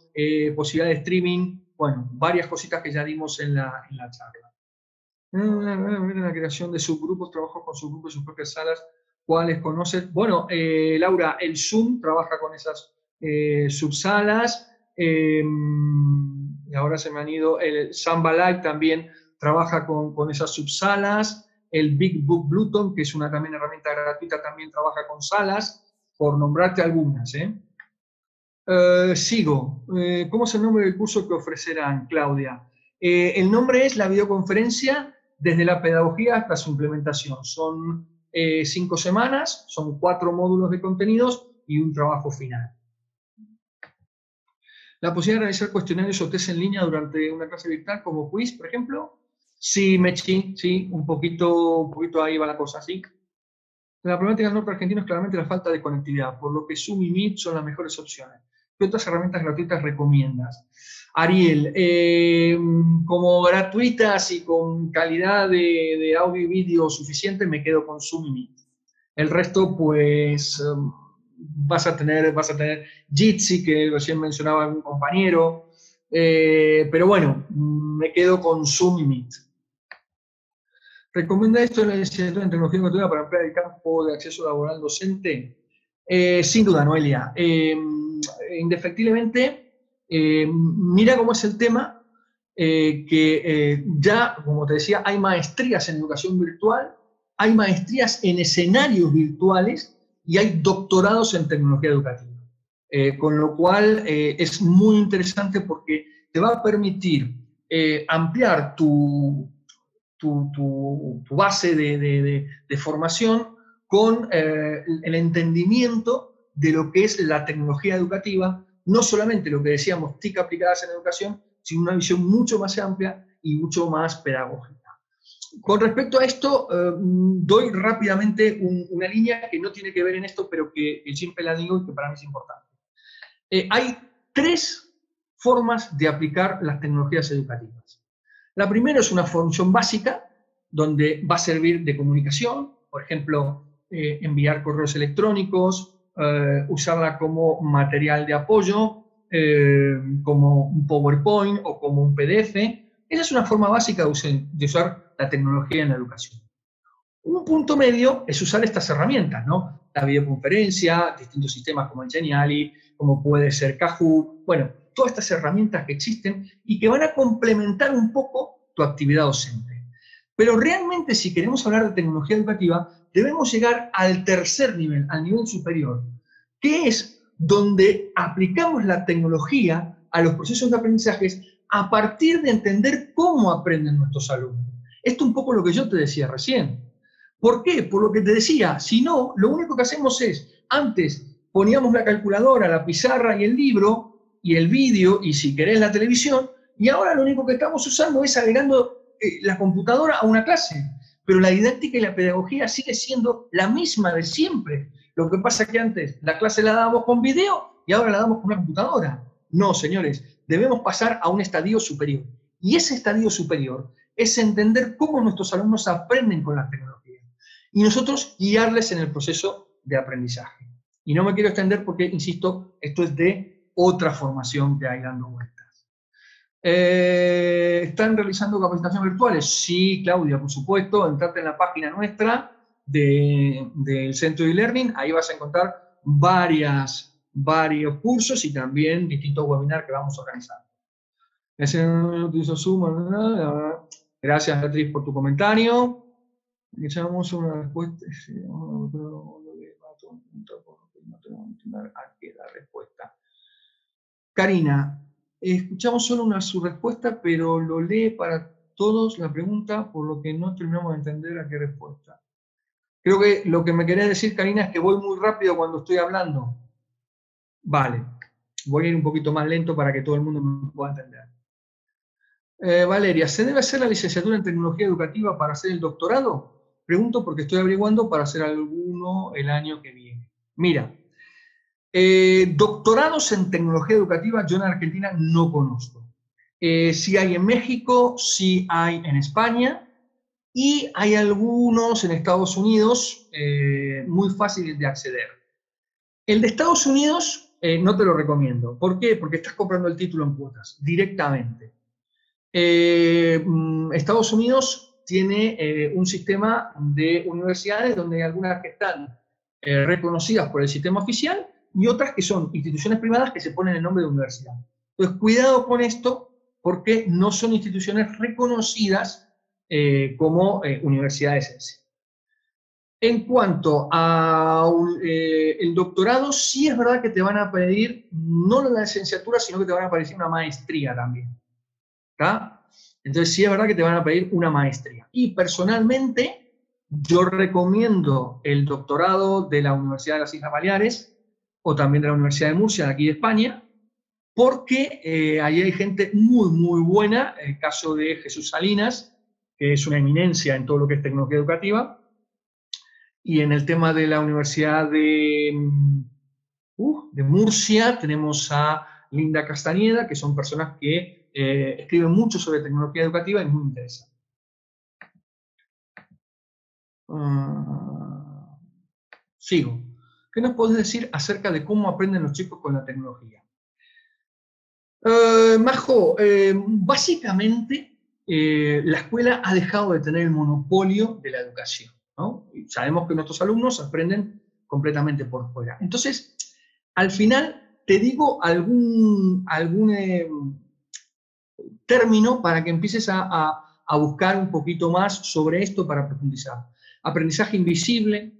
posibilidad de streaming, bueno, varias cositas que ya dimos en la, en la charla. La creación de subgrupos, trabajo con subgrupos y sus propias salas, ¿cuáles conoces? Bueno, eh, Laura, el Zoom trabaja con esas subsalas, em, y ahora se me han ido, el Samba Live también trabaja con, con esas subsalas, el Big Book Bluetooth, que es una también herramienta gratuita, también trabaja con salas, por nombrarte algunas. ¿eh? Eh, sigo. Eh, ¿Cómo es el nombre del curso que ofrecerán, Claudia? el nombre es la videoconferencia desde la pedagogía hasta su implementación. Son cinco semanas, son cuatro módulos de contenidos y un trabajo final. La posibilidad de realizar cuestionarios o test en línea durante una clase virtual como quiz, por ejemplo, Sí, Mechi, sí, un poquito, un poquito ahí va la cosa, sí. La problemática del norte argentino es claramente la falta de conectividad, por lo que Zoom y Meet son las mejores opciones. ¿Qué otras herramientas gratuitas recomiendas? Ariel, eh, como gratuitas y con calidad de, audio y vídeo suficiente, me quedo con Zoom y. El resto, pues, um, vas a tener, vas a tener Jitsi, que recién mencionaba un compañero, eh, pero bueno, me quedo con Zoom y Meet. ¿Recomienda esto la licenciatura en tecnología educativa para ampliar el campo de acceso laboral docente? Eh, sin duda, Noelia. Eh, indefectiblemente, eh, mira cómo es el tema, que ya, como te decía, hay maestrías en educación virtual, hay maestrías en escenarios virtuales y hay doctorados en tecnología educativa. con lo cual es muy interesante porque te va a permitir ampliar tu, tu, base de, formación con eh, el entendimiento de lo que es la tecnología educativa, no solamente lo que decíamos, TIC aplicadas en educación, sino una visión mucho más amplia y mucho más pedagógica. Con respecto a esto, eh, doy rápidamente una línea que no tiene que ver en esto, pero que, siempre la digo y que para mí es importante. Eh, hay tres formas de aplicar las tecnologías educativas. La primera es una función básica, donde va a servir de comunicación, por ejemplo, eh, enviar correos electrónicos, eh, usarla como material de apoyo, eh, como un PowerPoint o como un PDF. Esa es una forma básica de usar, la tecnología en la educación. Un punto medio es usar estas herramientas, ¿no? La videoconferencia, distintos sistemas como el Geniali, como puede ser Kahoot, bueno, todas estas herramientas que existen y que van a complementar un poco tu actividad docente. Pero realmente si queremos hablar de tecnología educativa, debemos llegar al tercer nivel, al nivel superior, que es donde aplicamos la tecnología a los procesos de aprendizajes a partir de entender cómo aprenden nuestros alumnos. Esto es un poco lo que yo te decía recién. ¿Por qué? Por lo que te decía, si no, lo único que hacemos es, antes poníamos la calculadora, la pizarra y el libro, y el vídeo, y si querés la televisión, y ahora lo único que estamos usando es agregando eh, la computadora a una clase. Pero la didáctica y la pedagogía sigue siendo la misma de siempre. Lo que pasa es que antes la clase la dábamos con video y ahora la damos con una computadora. No, señores, debemos pasar a un estadio superior. Y ese estadio superior es entender cómo nuestros alumnos aprenden con la tecnología y nosotros guiarles en el proceso de aprendizaje. Y no me quiero extender porque, insisto, esto es de otra formación que hay dando vueltas. Eh, ¿Están realizando capacitaciones virtuales? Sí, Claudia, por supuesto. Entrate en la página nuestra del Centro de Learning, ahí vas a encontrar varias, varios cursos y también distintos webinars que vamos a organizar. Gracias, Beatriz, por tu comentario. Echamos una respuesta. Karina, escuchamos solo una su respuesta, pero lo lee para todos la pregunta, por lo que no terminamos de entender a qué respuesta. Creo que lo que me querés decir, Karina, es que voy muy rápido cuando estoy hablando. Vale, voy a ir un poquito más lento para que todo el mundo me pueda entender. Eh, Valeria, ¿se debe hacer la licenciatura en tecnología educativa para hacer el doctorado? Pregunto porque estoy averiguando para hacer alguno el año que viene. Mira, eh, doctorados en tecnología educativa yo en Argentina no conozco. Eh, si hay en México, si hay en España y hay algunos en Estados Unidos muy fáciles de acceder. El de Estados Unidos no te lo recomiendo. ¿Por qué? Porque estás comprando el título en cuotas directamente. Eh, mm, Estados Unidos tiene eh, un sistema de universidades donde hay algunas que están eh, reconocidas por el sistema oficial y otras que son instituciones privadas que se ponen el nombre de universidad. Entonces, cuidado con esto porque no son instituciones reconocidas como universidades en. En cuanto al el doctorado, sí es verdad que te van a pedir no la licenciatura, sino que te van a pedir una maestría también. Entonces sí es verdad que te van a pedir una maestría. Y personalmente yo recomiendo el doctorado de la Universidad de las Islas Baleares o también de la Universidad de Murcia, de aquí de España, porque eh, ahí hay gente muy, muy buena, el caso de Jesús Salinas, que es una eminencia en todo lo que es tecnología educativa, y en el tema de la Universidad de, mm, uh, de Murcia tenemos a Linda Castañeda, que son personas que eh, escribe mucho sobre tecnología educativa y muy interesante. Ah, sigo. ¿Qué nos podés decir acerca de cómo aprenden los chicos con la tecnología? Eh, Majo, eh, básicamente la escuela ha dejado de tener el monopolio de la educación. sabemos que nuestros alumnos aprenden completamente por fuera. Entonces, al final, te digo algún, algún término para que empieces a, buscar un poquito más sobre esto para profundizar. Aprendizaje invisible,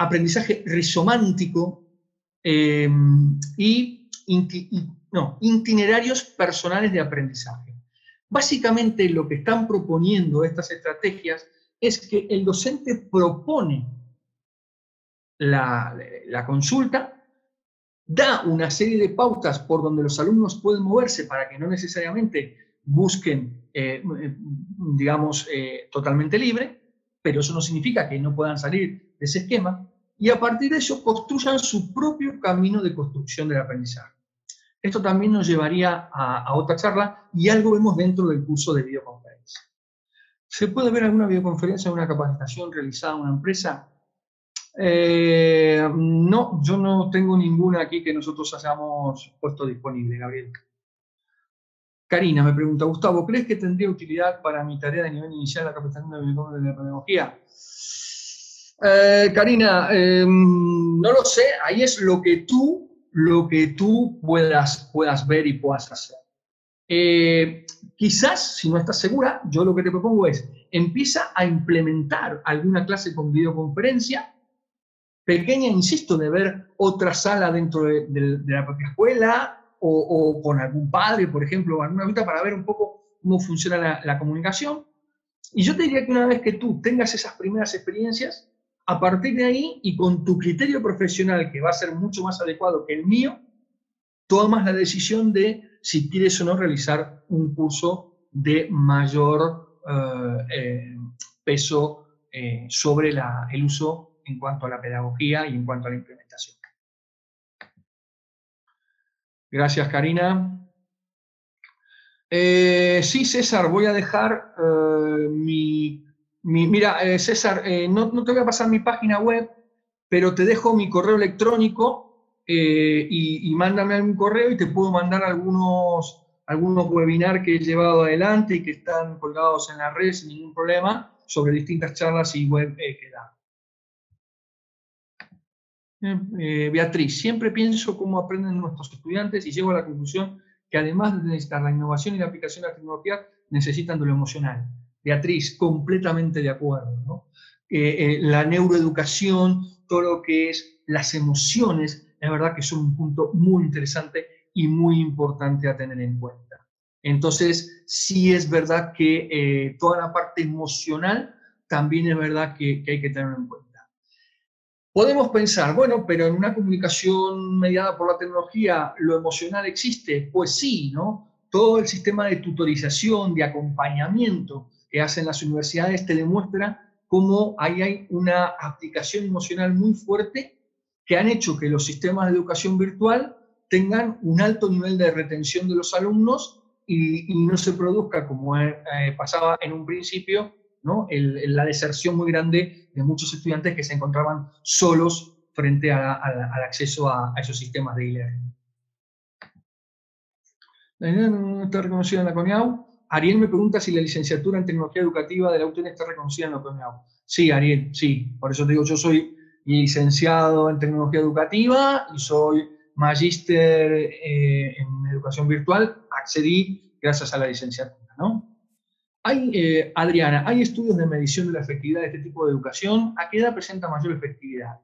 aprendizaje rizomántico em, y, no, itinerarios personales de aprendizaje. Básicamente lo que están proponiendo estas estrategias es que el docente propone la, la consulta, da una serie de pautas por donde los alumnos pueden moverse para que no necesariamente busquen, eh, digamos, eh, totalmente libre, pero eso no significa que no puedan salir de ese esquema, y a partir de eso construyan su propio camino de construcción del aprendizaje. Esto también nos llevaría a, otra charla y algo vemos dentro del curso de videoconferencia. ¿Se puede ver alguna videoconferencia, una capacitación realizada en una empresa? Eh, no, yo no tengo ninguna aquí que nosotros hayamos puesto disponible, Gabriel. Karina me pregunta, Gustavo, ¿crees que tendría utilidad para mi tarea de nivel inicial la capacitación de la pedagogía? Eh, Karina, em, no lo sé, ahí es lo que tú, lo que tú puedas, puedas ver y puedas hacer. Eh, quizás, si no estás segura, yo lo que te propongo es, empieza a implementar alguna clase con videoconferencia pequeña, insisto, de ver otra sala dentro de, la propia escuela o, con algún padre, por ejemplo, alguna vista para ver un poco cómo funciona la, comunicación. Y yo te diría que una vez que tú tengas esas primeras experiencias, a partir de ahí y con tu criterio profesional, que va a ser mucho más adecuado que el mío, tomas la decisión de si quieres o no realizar un curso de mayor eh, eh, peso eh, sobre el uso en cuanto a la pedagogía y en cuanto a la implementación. Gracias, Karina. sí, César, voy a dejar mi, Mira, César, no, no, te voy a pasar mi página web, pero te dejo mi correo electrónico eh, y, mándame un correo y te puedo mandar algunos, algunos webinars que he llevado adelante y que están colgados en la red sin ningún problema sobre distintas charlas y web eh, que da. Eh, Beatriz, siempre pienso cómo aprenden nuestros estudiantes y llego a la conclusión que además de necesitar la innovación y la aplicación de la tecnología, necesitan de lo emocional. Beatriz, completamente de acuerdo. la neuroeducación, todo lo que es las emociones, es verdad que son un punto muy interesante y muy importante a tener en cuenta. Entonces, sí es verdad que eh, toda la parte emocional también es verdad que, hay que tenerlo en cuenta. Podemos pensar, bueno, pero en una comunicación mediada por la tecnología, ¿lo emocional existe? Pues sí, ¿no? Todo el sistema de tutorización, de acompañamiento que hacen las universidades te demuestra cómo ahí hay una aplicación emocional muy fuerte que han hecho que los sistemas de educación virtual tengan un alto nivel de retención de los alumnos y, no se produzca, como eh, pasaba en un principio, ¿no? la deserción muy grande de muchos estudiantes que se encontraban solos frente al acceso a, esos sistemas de e-learning. ¿No está reconocida en la CONIAU? Ariel me pregunta si la licenciatura en tecnología educativa de la UTN está reconocida en la CONIAU. Sí, Ariel, sí. Por eso te digo, yo soy licenciado en tecnología educativa y soy magíster eh, en educación virtual. Accedí gracias a la licenciatura, ¿no? Hay, eh, Adriana, ¿hay estudios de medición de la efectividad de este tipo de educación? ¿A qué edad presenta mayor efectividad?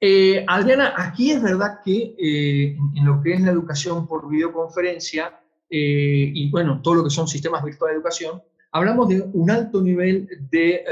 Eh, Adriana, aquí es verdad que en, lo que es la educación por videoconferencia y bueno, todo lo que son sistemas virtuales de educación, hablamos de un alto nivel de,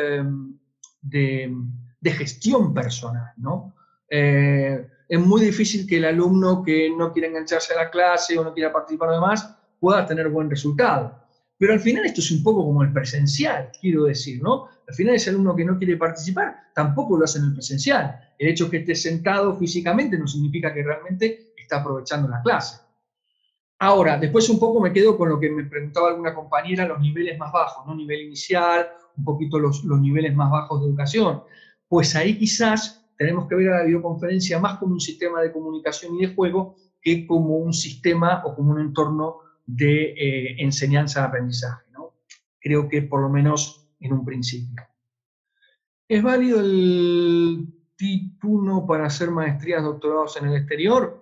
de de gestión personal, ¿no? Eh, es muy difícil que el alumno que no quiera engancharse a la clase o no quiera participar demás pueda tener buen resultado. Pero al final esto es un poco como el presencial, quiero decir, ¿no? Al final ese alumno que no quiere participar tampoco lo hace en el presencial. El hecho de que esté sentado físicamente no significa que realmente está aprovechando la clase. Ahora, después un poco me quedo con lo que me preguntaba alguna compañera, los niveles más bajos, ¿no? Nivel inicial, un poquito los, los niveles más bajos de educación pues ahí quizás tenemos que ver a la videoconferencia más como un sistema de comunicación y de juego que como un sistema o como un entorno de eh, enseñanza-aprendizaje. ¿no? Creo que por lo menos en un principio. ¿Es válido el título para hacer maestrías, doctorados en el exterior?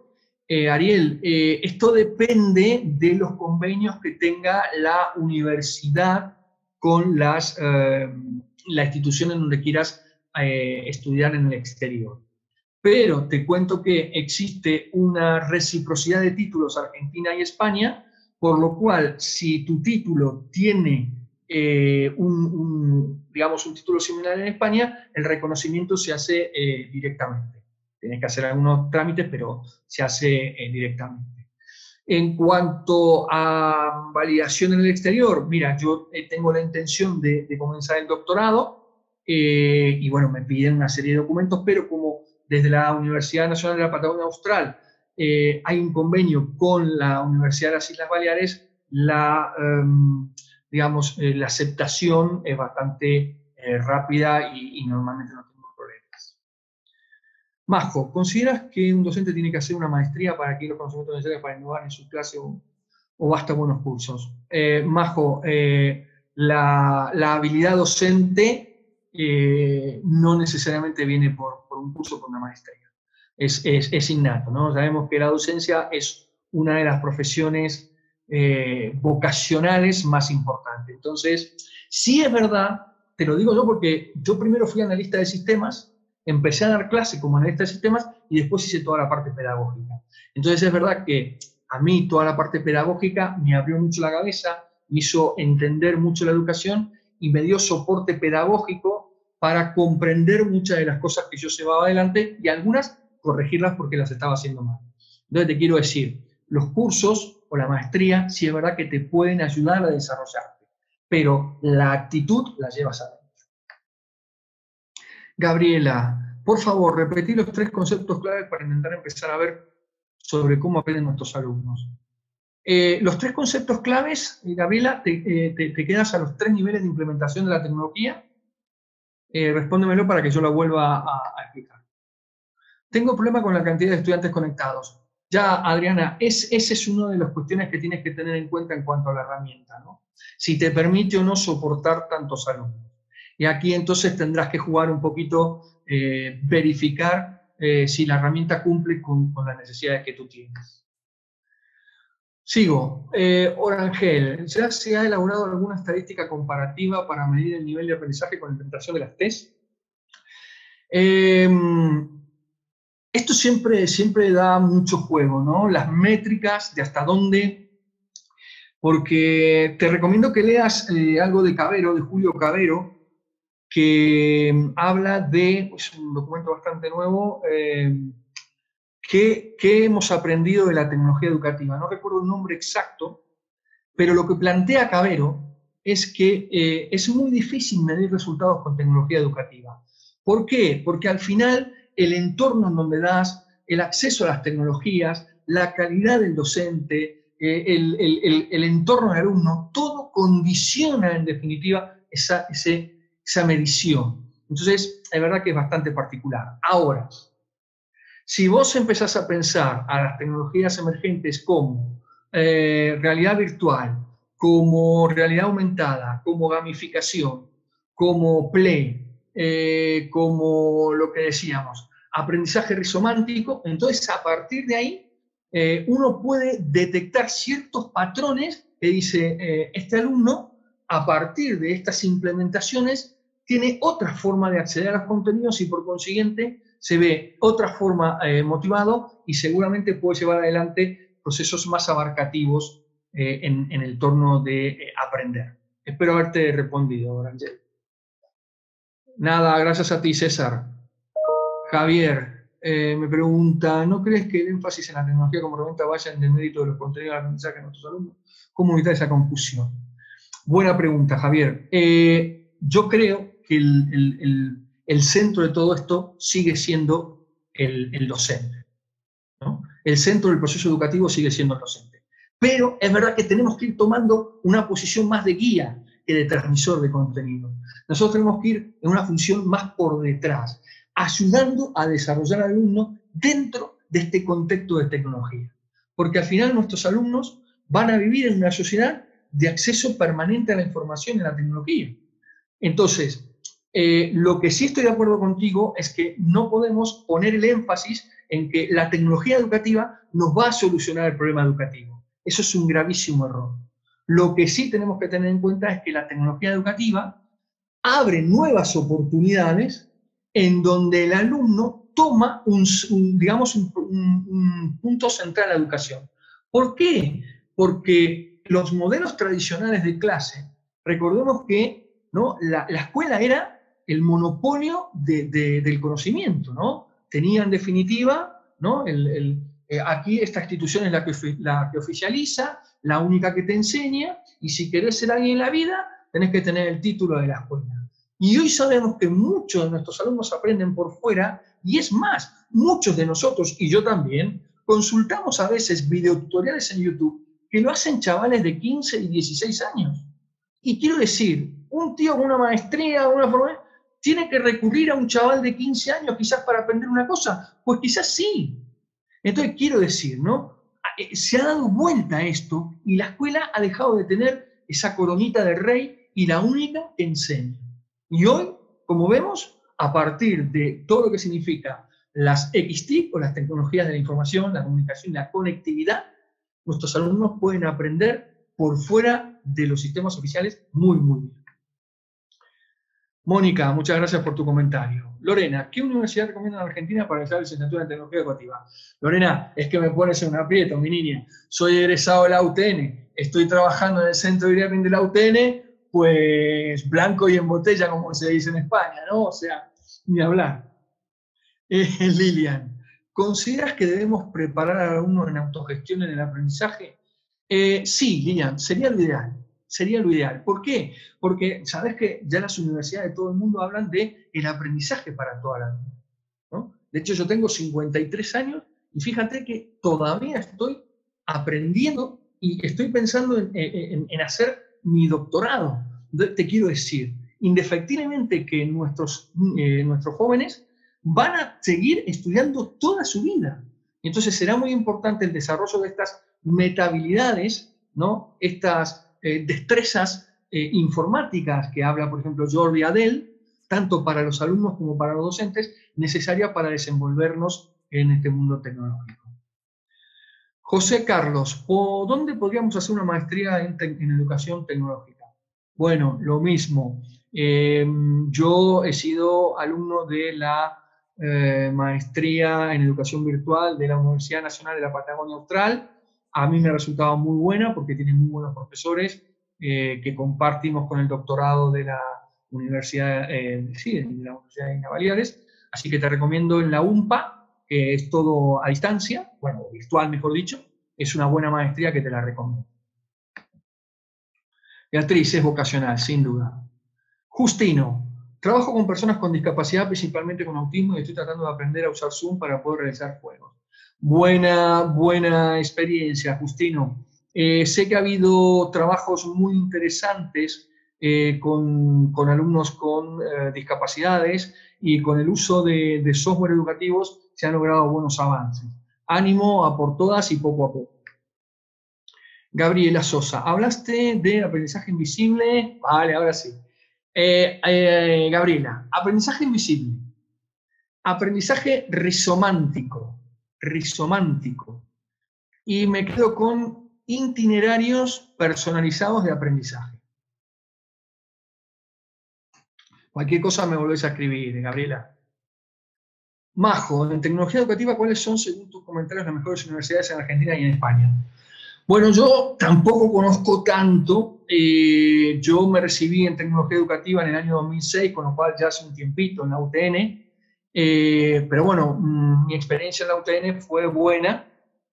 Eh, Ariel, eh, esto depende de los convenios que tenga la universidad con las, la institución en donde quieras eh, estudiar en el exterior. Pero te cuento que existe una reciprocidad de títulos Argentina y España, por lo cual si tu título tiene eh, un, digamos, un título similar en España, el reconocimiento se hace eh, directamente. Tienes que hacer algunos trámites, pero se hace directamente. En cuanto a validación en el exterior, mira, yo tengo la intención de, comenzar el doctorado, eh, y bueno, me piden una serie de documentos, pero como desde la Universidad Nacional de la Patagonia Austral eh, hay un convenio con la Universidad de las Islas Baleares, la, em, digamos, eh, la aceptación es bastante rápida y, normalmente no. Majo, ¿consideras que un docente tiene que hacer una maestría para adquirir los conocimientos necesarios para innovar en su clase o, basta buenos cursos? Majo, la, la habilidad docente eh, no necesariamente viene por, un curso, por una maestría. Es, es, innato, ¿no? Sabemos que la docencia es una de las profesiones eh, vocacionales más importantes. Entonces, sí es verdad, te lo digo yo porque yo primero fui analista de sistemas, empecé a dar clase como analista de sistemas y después hice toda la parte pedagógica. Entonces es verdad que a mí toda la parte pedagógica me abrió mucho la cabeza, me hizo entender mucho la educación y me dio soporte pedagógico para comprender muchas de las cosas que yo llevaba adelante y algunas corregirlas porque las estaba haciendo mal. Entonces te quiero decir, los cursos o la maestría sí es verdad que te pueden ayudar a desarrollarte, pero la actitud la llevas adentro. Gabriela, por favor, repetí los tres conceptos claves para intentar empezar a ver sobre cómo aprenden nuestros alumnos. Eh, los tres conceptos claves, eh, Gabriela, eh, te, quedas a los tres niveles de implementación de la tecnología. respóndemelo para que yo la vuelva a, explicar. Tengo problema con la cantidad de estudiantes conectados. Ya, Adriana, es, esa es una de las cuestiones que tienes que tener en cuenta en cuanto a la herramienta, ¿no? Si te permite o no soportar tantos alumnos. Y aquí entonces tendrás que jugar un poquito, verificar si la herramienta cumple con, las necesidades que tú tienes. Sigo. Eh, Orangel, ¿ya se ha elaborado alguna estadística comparativa para medir el nivel de aprendizaje con la implementación de las TES? Em, esto siempre, siempre da mucho juego, ¿no? Las métricas, de hasta dónde, porque te recomiendo que leas eh, algo de Cabero, de Julio Cabero, que habla de, es un documento bastante nuevo, em, ¿Qué, hemos aprendido de la tecnología educativa? No recuerdo el nombre exacto, pero lo que plantea Cabero es que eh, es muy difícil medir resultados con tecnología educativa. ¿Por qué? Porque al final el entorno en donde das, el acceso a las tecnologías, la calidad del docente, eh, el, entorno del alumno, todo condiciona en definitiva esa, esa medición. Entonces, es verdad que es bastante particular. Ahora, si vos empezás a pensar a las tecnologías emergentes como eh, realidad virtual, como realidad aumentada, como gamificación, como play, eh, como lo que decíamos, aprendizaje rizomántico, entonces a partir de ahí eh, uno puede detectar ciertos patrones que dice este alumno, a partir de estas implementaciones, tiene otra forma de acceder a los contenidos y por consiguiente se ve otra forma eh, motivado y seguramente puede llevar adelante procesos más abarcativos eh, en, el torno de eh, aprender. Espero haberte respondido, Orangel. Nada, gracias a ti, César. Javier me pregunta, ¿no crees que el énfasis en la tecnología como herramienta vaya en el mérito de los contenidos de aprendizaje de nuestros alumnos? ¿Cómo evitar esa confusión? Buena pregunta, Javier. yo creo que el el centro de todo esto sigue siendo el, docente. El centro del proceso educativo sigue siendo el docente. Pero es verdad que tenemos que ir tomando una posición más de guía que de transmisor de contenido. Nosotros tenemos que ir en una función más por detrás, ayudando a desarrollar al alumno dentro de este contexto de tecnología. Porque al final nuestros alumnos van a vivir en una sociedad de acceso permanente a la información y a la tecnología. Entonces, eh, lo que sí estoy de acuerdo contigo es que no podemos poner el énfasis en que la tecnología educativa nos va a solucionar el problema educativo. Eso es un gravísimo error. Lo que sí tenemos que tener en cuenta es que la tecnología educativa abre nuevas oportunidades en donde el alumno toma un, digamos, un, punto central a la educación. ¿Por qué? Porque los modelos tradicionales de clase, recordemos que ¿no? la escuela era el monopolio del conocimiento, ¿no? Tenía en definitiva, ¿no? Eh, aquí esta institución es la que, la que oficializa, la única que te enseña, y si querés ser alguien en la vida, tenés que tener el título de la escuela. Y hoy sabemos que muchos de nuestros alumnos aprenden por fuera, y es más, muchos de nosotros, y yo también, consultamos a veces videotutoriales en YouTube que lo hacen chavales de 15 y 16 años. Y quiero decir, un tío con una maestría, una formación, ¿Tiene que recurrir a un chaval de 15 años quizás para aprender una cosa? Pues quizás sí. Entonces quiero decir, ¿no? Eh, se ha dado vuelta esto y la escuela ha dejado de tener esa coronita de rey y la única que enseña. Y hoy, como vemos, a partir de todo lo que significa las XT o las tecnologías de la información, la comunicación y la conectividad, nuestros alumnos pueden aprender por fuera de los sistemas oficiales muy, muy bien. Mónica, muchas gracias por tu comentario. Lorena, ¿qué universidad recomienda en Argentina para realizar licenciatura en tecnología educativa? Lorena, es que me pones en un aprieto, mi niña. Soy egresado de la UTN, estoy trabajando en el centro de e de la UTN, pues blanco y en botella, como se dice en España, ¿no? O sea, ni hablar. Eh, Lilian, ¿consideras que debemos preparar a alumnos en autogestión en el aprendizaje? Eh, sí, Lilian, sería lo ideal. Sería lo ideal. ¿Por qué? Porque sabes que ya las universidades de todo el mundo hablan de el aprendizaje para toda la vida. ¿no? De hecho, yo tengo 53 años y fíjate que todavía estoy aprendiendo y estoy pensando en, hacer mi doctorado. Te quiero decir, indefectiblemente que nuestros, eh, nuestros jóvenes van a seguir estudiando toda su vida. Entonces será muy importante el desarrollo de estas metabilidades, ¿no? estas eh, destrezas eh, informáticas que habla, por ejemplo, Jordi Adel, tanto para los alumnos como para los docentes, necesarias para desenvolvernos en este mundo tecnológico. José Carlos, ¿por dónde podríamos hacer una maestría en, educación tecnológica? Bueno, lo mismo. Em, yo he sido alumno de la eh, maestría en educación virtual de la Universidad Nacional de la Patagonia Austral. A mí me ha resultado muy buena porque tiene muy buenos profesores eh, que compartimos con el doctorado de la Universidad, eh, sí, de la Universidad de Baleares. Así que te recomiendo en la UMPA, que es todo a distancia, bueno, virtual mejor dicho, es una buena maestría que te la recomiendo. Beatriz es vocacional, sin duda. Justino, trabajo con personas con discapacidad, principalmente con autismo, y estoy tratando de aprender a usar Zoom para poder realizar juegos. Buena, buena experiencia, Justino. Eh, sé que ha habido trabajos muy interesantes eh, con, alumnos con eh, discapacidades y con el uso de, de software educativos se han logrado buenos avances. Ánimo a por todas y poco a poco. Gabriela Sosa, hablaste de aprendizaje invisible. Vale, ahora sí. Gabriela, aprendizaje invisible. Aprendizaje rizomántico. Rizomántico. Y me quedo con itinerarios personalizados de aprendizaje. Cualquier cosa me volvés a escribir, Gabriela. Majo, en tecnología educativa, ¿cuáles son, según tus comentarios, las mejores universidades en Argentina y en España? Bueno, yo tampoco conozco tanto. Eh, yo me recibí en tecnología educativa en el año 2006, con lo cual ya hace un tiempito en la UTN. Eh, pero bueno, mm, mi experiencia en la UTN fue buena,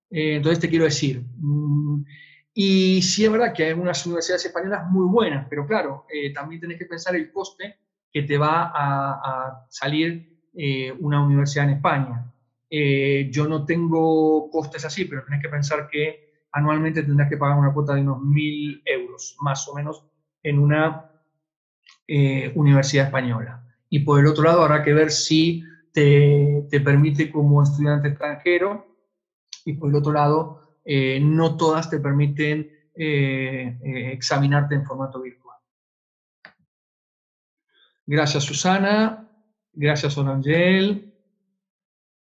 eh, entonces te quiero decir. Mm, y sí es verdad que hay algunas universidades españolas muy buenas, pero claro, también tenés que pensar el coste que te va a, a salir eh, una universidad en España. Eh, yo no tengo costes así, pero tenés que pensar que anualmente tendrás que pagar una cuota de unos mil euros, más o menos, en una eh, universidad española. Y por el otro lado, habrá que ver si te, te permite como estudiante extranjero, y por el otro lado, no todas te permiten examinarte en formato virtual. Gracias, Susana. Gracias, Orangel.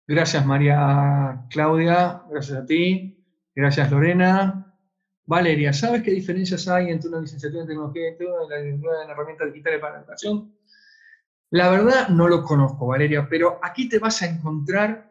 Gracias, María Claudia. Gracias a ti. Gracias, Lorena. Valeria, ¿sabes qué diferencias hay entre una licenciatura en tecnología y una en herramientas digitales para la educación? La verdad no lo conozco, Valeria, pero aquí te vas a encontrar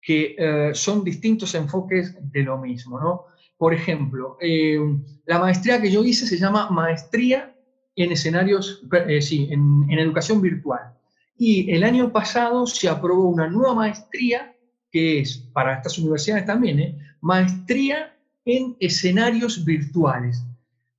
que eh, son distintos enfoques de lo mismo, ¿no? Por ejemplo, eh, la maestría que yo hice se llama Maestría en Escenarios, eh, sí, en Educación Virtual. Y el año pasado se aprobó una nueva maestría, que es para estas universidades también, ¿eh? maestría en escenarios virtuales.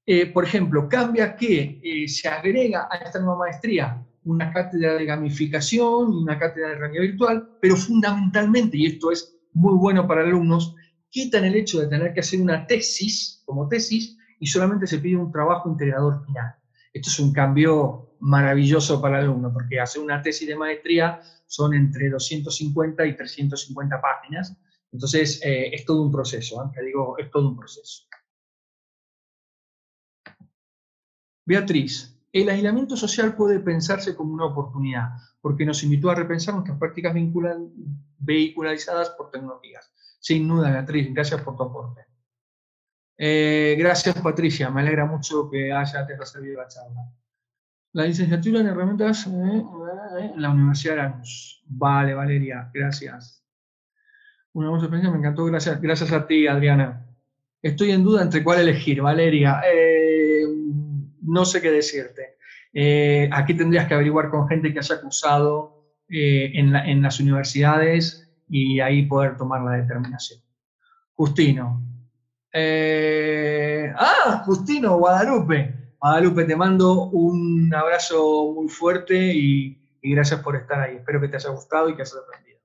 Eh, por ejemplo, cambia que se agrega a esta nueva maestría una cátedra de gamificación y una cátedra de realidad virtual, pero fundamentalmente, y esto es muy bueno para alumnos, quitan el hecho de tener que hacer una tesis como tesis y solamente se pide un trabajo integrador final. Esto es un cambio maravilloso para el alumno, porque hacer una tesis de maestría son entre 250 y 350 páginas. Entonces, eh, es todo un proceso, ¿eh? digo, es todo un proceso. Beatriz, el aislamiento social puede pensarse como una oportunidad, porque nos invitó a repensar nuestras prácticas vehicularizadas por tecnologías. Sin duda, Beatriz, gracias por tu aporte. Eh, gracias, Patricia, me alegra mucho que haya te servido la charla. La licenciatura en herramientas en eh, eh, la Universidad de Lanús. Vale, Valeria, gracias. Una buena experiencia, me encantó, gracias, gracias a ti, Adriana. Estoy en duda entre cuál elegir, Valeria. No sé qué decirte. Eh, aquí tendrías que averiguar con gente que haya cursado eh, en, las universidades y ahí poder tomar la determinación. Justino. Eh, ah, Justino, Guadalupe. Guadalupe, te mando un abrazo muy fuerte y, gracias por estar ahí. Espero que te haya gustado y que hayas aprendido.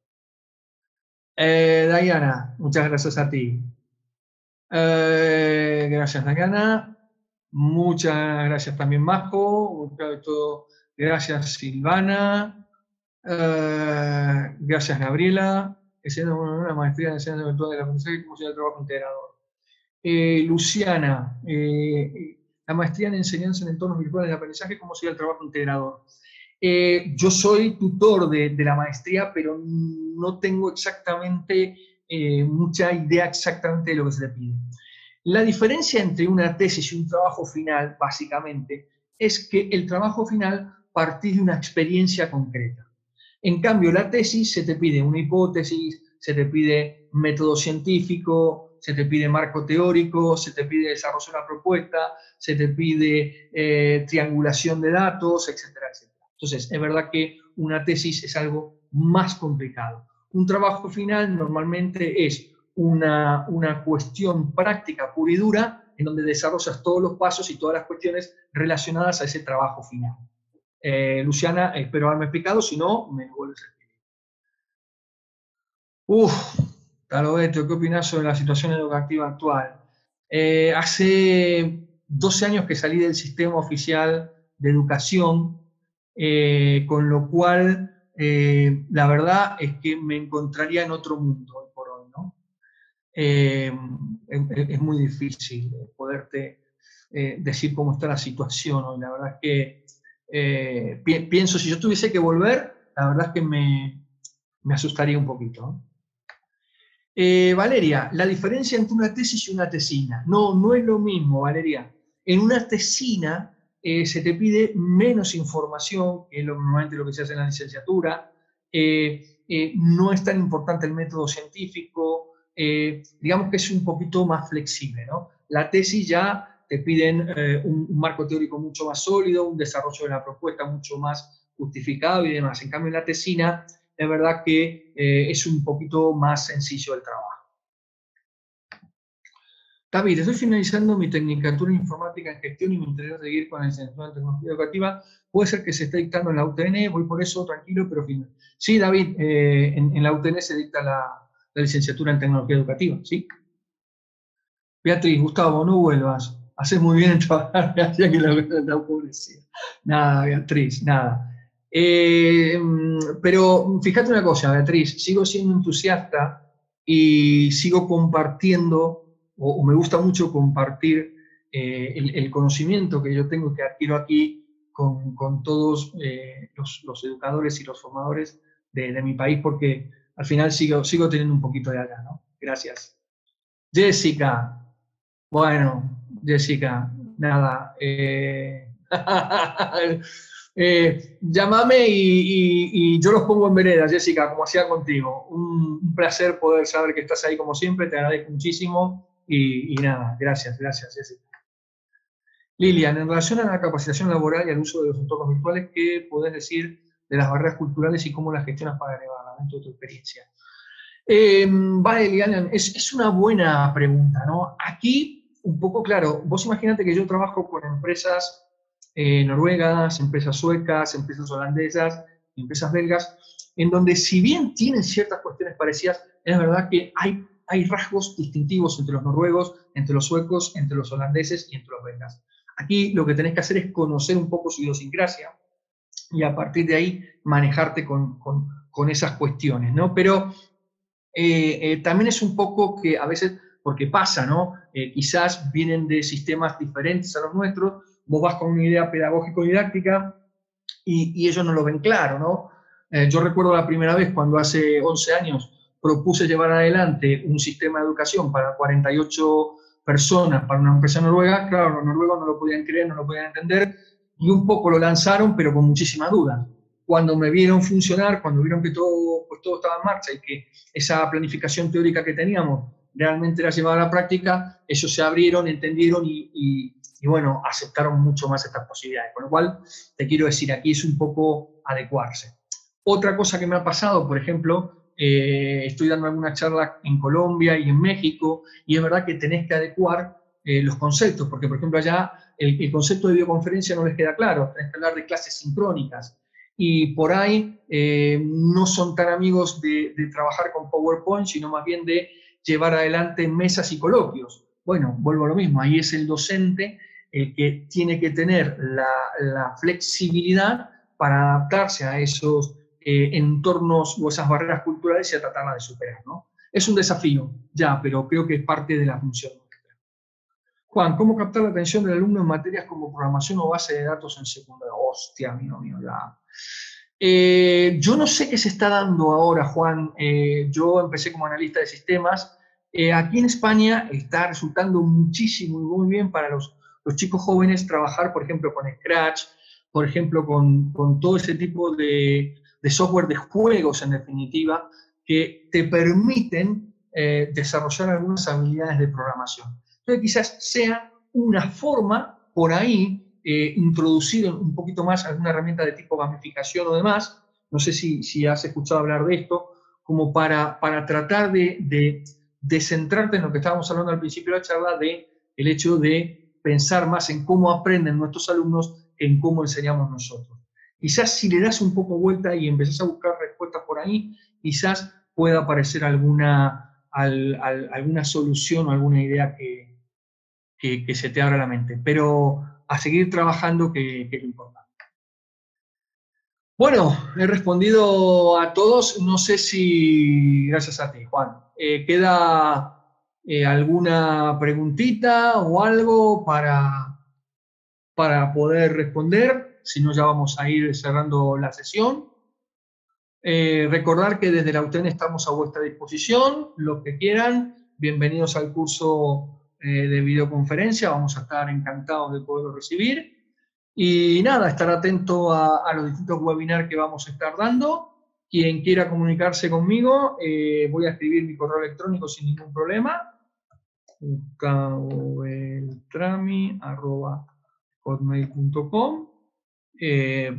Diana, muchas gracias a ti. gracias, Diana. Muchas gracias también, Majo. Gracias, Silvana. Eh, gracias, Gabriela. Haciendo una maestría en enseñanza virtual de aprendizaje como el trabajo integrador. Eh, Luciana, eh, la maestría en enseñanza en entornos virtuales de aprendizaje, ¿cómo sería el trabajo integrador? yo soy tutor de, de, la maestría, pero no tengo exactamente mucha idea exactamente de lo que se le pide. La diferencia entre una tesis y un trabajo final, básicamente, es que el trabajo final parte de una experiencia concreta. En cambio, la tesis se te pide una hipótesis, se te pide método científico, se te pide marco teórico, se te pide desarrollo de una propuesta, se te pide eh, triangulación de datos, etcétera, etcétera. Entonces, es verdad que una tesis es algo más complicado. Un trabajo final normalmente es una, cuestión práctica pura y dura en donde desarrollas todos los pasos y todas las cuestiones relacionadas a ese trabajo final. Eh, Luciana, espero haberme explicado, si no, me vuelves a escribir. Uf, Talobeto, ¿qué opinas sobre la situación educativa actual? Eh, hace 12 años que salí del sistema oficial de educación, eh, con lo cual la verdad es que me encontraría en otro mundo eh, es, muy difícil poderte eh, decir cómo está la situación hoy. La verdad es que eh, pienso, si yo tuviese que volver, la verdad es que me, asustaría un poquito. Valeria, la diferencia entre una tesis y una tesina. No, no es lo mismo, Valeria. En una tesina se te pide menos información, que es normalmente lo que se hace en la licenciatura. no es tan importante el método científico, eh, digamos que es un poquito más flexible. ¿no? La tesis ya te piden eh, un, marco teórico mucho más sólido, un desarrollo de la propuesta mucho más justificado y demás. En cambio, en la tesina es verdad que eh, es un poquito más sencillo el trabajo. David, estoy finalizando mi tecnicatura en informática en gestión y me interesa seguir con la licenciatura en tecnología educativa. Puede ser que se esté dictando en la UTN, voy por eso tranquilo, pero final. Sí, David, en, la UTN se dicta la, la licenciatura en tecnología educativa, ¿sí? Beatriz, Gustavo, no vuelvas. Haces muy bien en trabajar, hacía que. Nada, Beatriz, nada. Eh, pero fíjate una cosa, Beatriz, sigo siendo entusiasta y sigo compartiendo, o, me gusta mucho compartir eh, el, conocimiento que yo tengo que adquiero aquí con, todos eh, los, educadores y los formadores de mi país, porque al final sigo, sigo teniendo un poquito de allá, ¿no? Gracias. Jessica, bueno, Jessica, nada. Eh, eh, llámame y, yo los pongo en vereda, Jessica, como hacía contigo. Un, placer poder saber que estás ahí como siempre, te agradezco muchísimo y, nada, gracias, gracias, Jessica. Lilian, en relación a la capacitación laboral y al uso de los entornos virtuales, ¿qué podés decir de las barreras culturales y cómo las gestionas para elevarlas dentro de tu experiencia. Eh, vale, es, es, una buena pregunta, ¿no? Aquí, un poco claro, vos imagínate que yo trabajo con empresas eh, noruegas, empresas suecas, empresas holandesas, empresas belgas, en donde si bien tienen ciertas cuestiones parecidas, es verdad que hay, hay rasgos distintivos entre los noruegos, entre los suecos, entre los holandeses y entre los belgas. Aquí lo que tenés que hacer es conocer un poco su idiosincrasia, y a partir de ahí manejarte con, esas cuestiones, ¿no? Pero eh, eh, también es un poco que a veces, porque pasa, ¿no? Eh, quizás vienen de sistemas diferentes a los nuestros, vos vas con una idea pedagógico-didáctica y, ellos no lo ven claro, ¿no? yo recuerdo la primera vez cuando hace 11 años propuse llevar adelante un sistema de educación para 48 personas para una empresa noruega, claro, los noruegos no lo podían creer, no lo podían entender, y un poco lo lanzaron, pero con muchísima duda. Cuando me vieron funcionar, cuando vieron que todo, pues todo estaba en marcha y que esa planificación teórica que teníamos realmente era llevada a la práctica, ellos se abrieron, entendieron y, y bueno, aceptaron mucho más estas posibilidades. Con lo cual, te quiero decir, aquí es un poco adecuarse. Otra cosa que me ha pasado, por ejemplo, eh, estoy dando alguna charla en Colombia y en México, y es verdad que tenés que adecuar eh, los conceptos, porque por ejemplo allá el, concepto de videoconferencia no les queda claro, tenés que hablar de clases sincrónicas, y por ahí eh, no son tan amigos de, trabajar con PowerPoint, sino más bien de llevar adelante mesas y coloquios. Bueno, vuelvo a lo mismo, ahí es el docente el que tiene que tener la, flexibilidad para adaptarse a esos eh, entornos o esas barreras culturales y a tratarla de superar. ¿no? Es un desafío, ya, pero creo que es parte de la función. Juan, ¿cómo captar la atención del alumno en materias como programación o base de datos en secundaria? Hostia, mío, mío, ya. Eh, yo no sé qué se está dando ahora, Juan. Eh, yo empecé como analista de sistemas eh, aquí en España está resultando muchísimo y muy bien para los, chicos jóvenes trabajar, por ejemplo, con Scratch, por ejemplo, con, todo ese tipo de, software de juegos, en definitiva, que te permiten desarrollar algunas habilidades de programación. Entonces, quizás sea una forma por ahí eh, introducir un poquito más alguna herramienta de tipo gamificación o demás. No sé si, has escuchado hablar de esto, como para, para tratar de de centrarte en lo que estábamos hablando al principio de la charla, de el hecho de pensar más en cómo aprenden nuestros alumnos que en cómo enseñamos nosotros. Quizás si le das un poco vuelta y empezás a buscar respuestas por ahí, quizás pueda aparecer alguna, alguna solución o alguna idea que, que, se te abra la mente. Pero a seguir trabajando, que, que es lo importante. Bueno, he respondido a todos. No sé si, gracias a ti, Juan, eh, ¿Queda eh, alguna preguntita o algo para, para poder responder? Si no, ya vamos a ir cerrando la sesión. Eh, recordar que desde la UTEN estamos a vuestra disposición, los que quieran, bienvenidos al curso de videoconferencia, vamos a estar encantados de poderlo recibir. Y nada, estar atento a, a los distintos webinars que vamos a estar dando quien quiera comunicarse conmigo, eh, voy a escribir mi correo electrónico sin ningún problema. hotmail.com eh,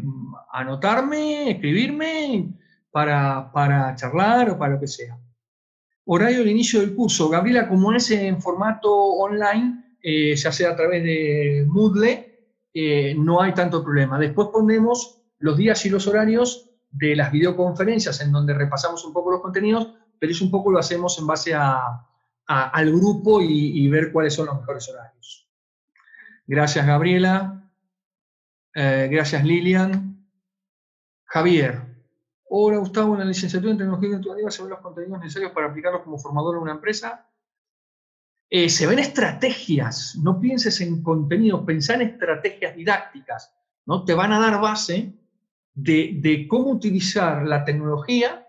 anotarme, escribirme para, para, charlar o para lo que sea. Horario del inicio del curso. Gabriela, como es en formato online, eh, ya sea a través de Moodle, no hay tanto problema. Después ponemos los días y los horarios de las videoconferencias en donde repasamos un poco los contenidos, pero es un poco lo hacemos en base al grupo y, ver cuáles son los mejores horarios. Gracias, Gabriela. Eh, gracias, Lilian. Javier. Hola, Gustavo. En la licenciatura en Tecnología Educativa se ven los contenidos necesarios para aplicarlos como formador en una empresa. Eh, se ven estrategias. No pienses en contenidos, pensá en estrategias didácticas. ¿no? Te van a dar base de, cómo utilizar la tecnología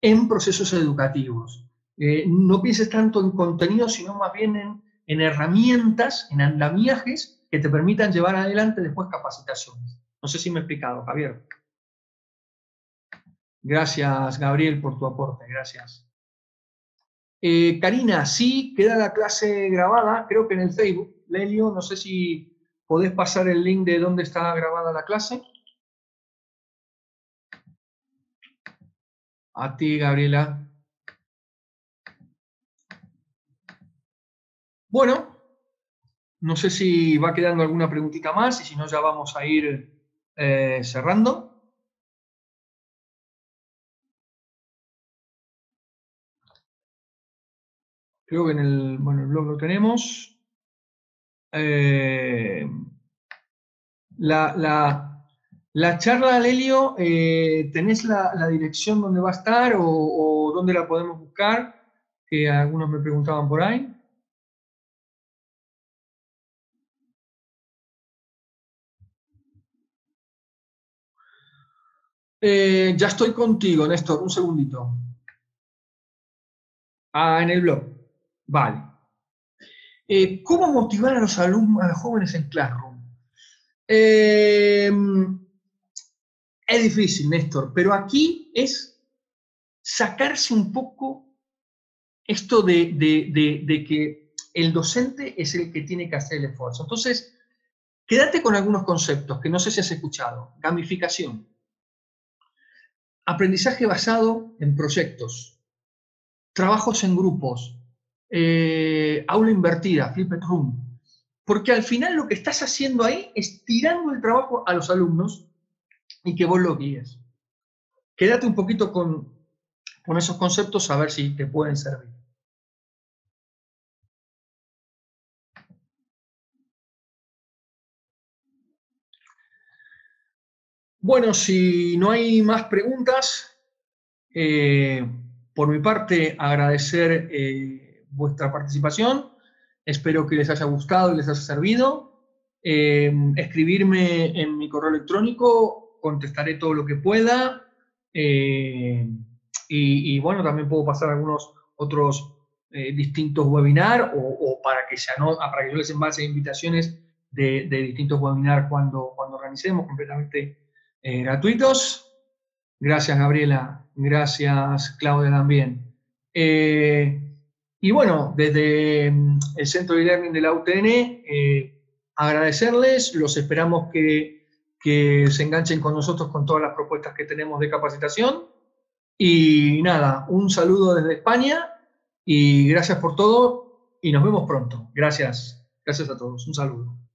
en procesos educativos. Eh, no pienses tanto en contenido, sino más bien en, herramientas, en andamiajes que te permitan llevar adelante después capacitaciones. No sé si me he explicado, Javier. Gracias, Gabriel, por tu aporte. Gracias. Eh, Karina, sí, queda la clase grabada, creo que en el Facebook. Lelio, no sé si podés pasar el link de dónde está grabada la clase. A ti, Gabriela. Bueno, no sé si va quedando alguna preguntita más y si no ya vamos a ir eh, cerrando. Creo que en el, bueno, el blog lo tenemos. Eh, la, la, la charla, Lelio, eh, ¿tenés la, dirección donde va a estar o, dónde la podemos buscar? Que algunos me preguntaban por ahí. Eh, ya estoy contigo, Néstor, un segundito. Ah, en el blog. Vale. Eh, ¿Cómo motivar a los alumnos, a los jóvenes en Classroom? Es difícil, Néstor, pero aquí es sacarse un poco esto de, que el docente es el que tiene que hacer el esfuerzo. Entonces, quédate con algunos conceptos que no sé si has escuchado. Gamificación. Aprendizaje basado en proyectos. Trabajos en grupos. Eh, aula invertida, flipped room. Porque al final lo que estás haciendo ahí es tirando el trabajo a los alumnos y que vos lo guíes. Quédate un poquito con, con esos conceptos a ver si te pueden servir. Bueno, si no hay más preguntas, eh, por mi parte agradecer eh, vuestra participación. Espero que les haya gustado y les haya servido. Eh, escribirme en mi correo electrónico, contestaré todo lo que pueda. Y, bueno, también puedo pasar algunos otros distintos webinars o, para, que ya no, para que yo les envase invitaciones de, de distintos webinars cuando, cuando organicemos completamente eh, gratuitos. Gracias, Gabriela. Gracias, Claudia, también. Eh, y bueno, desde mm, el Centro de Learning de la UTN, eh, agradecerles, los esperamos que, que se enganchen con nosotros con todas las propuestas que tenemos de capacitación. Y nada, un saludo desde España y gracias por todo y nos vemos pronto. Gracias, gracias a todos. Un saludo.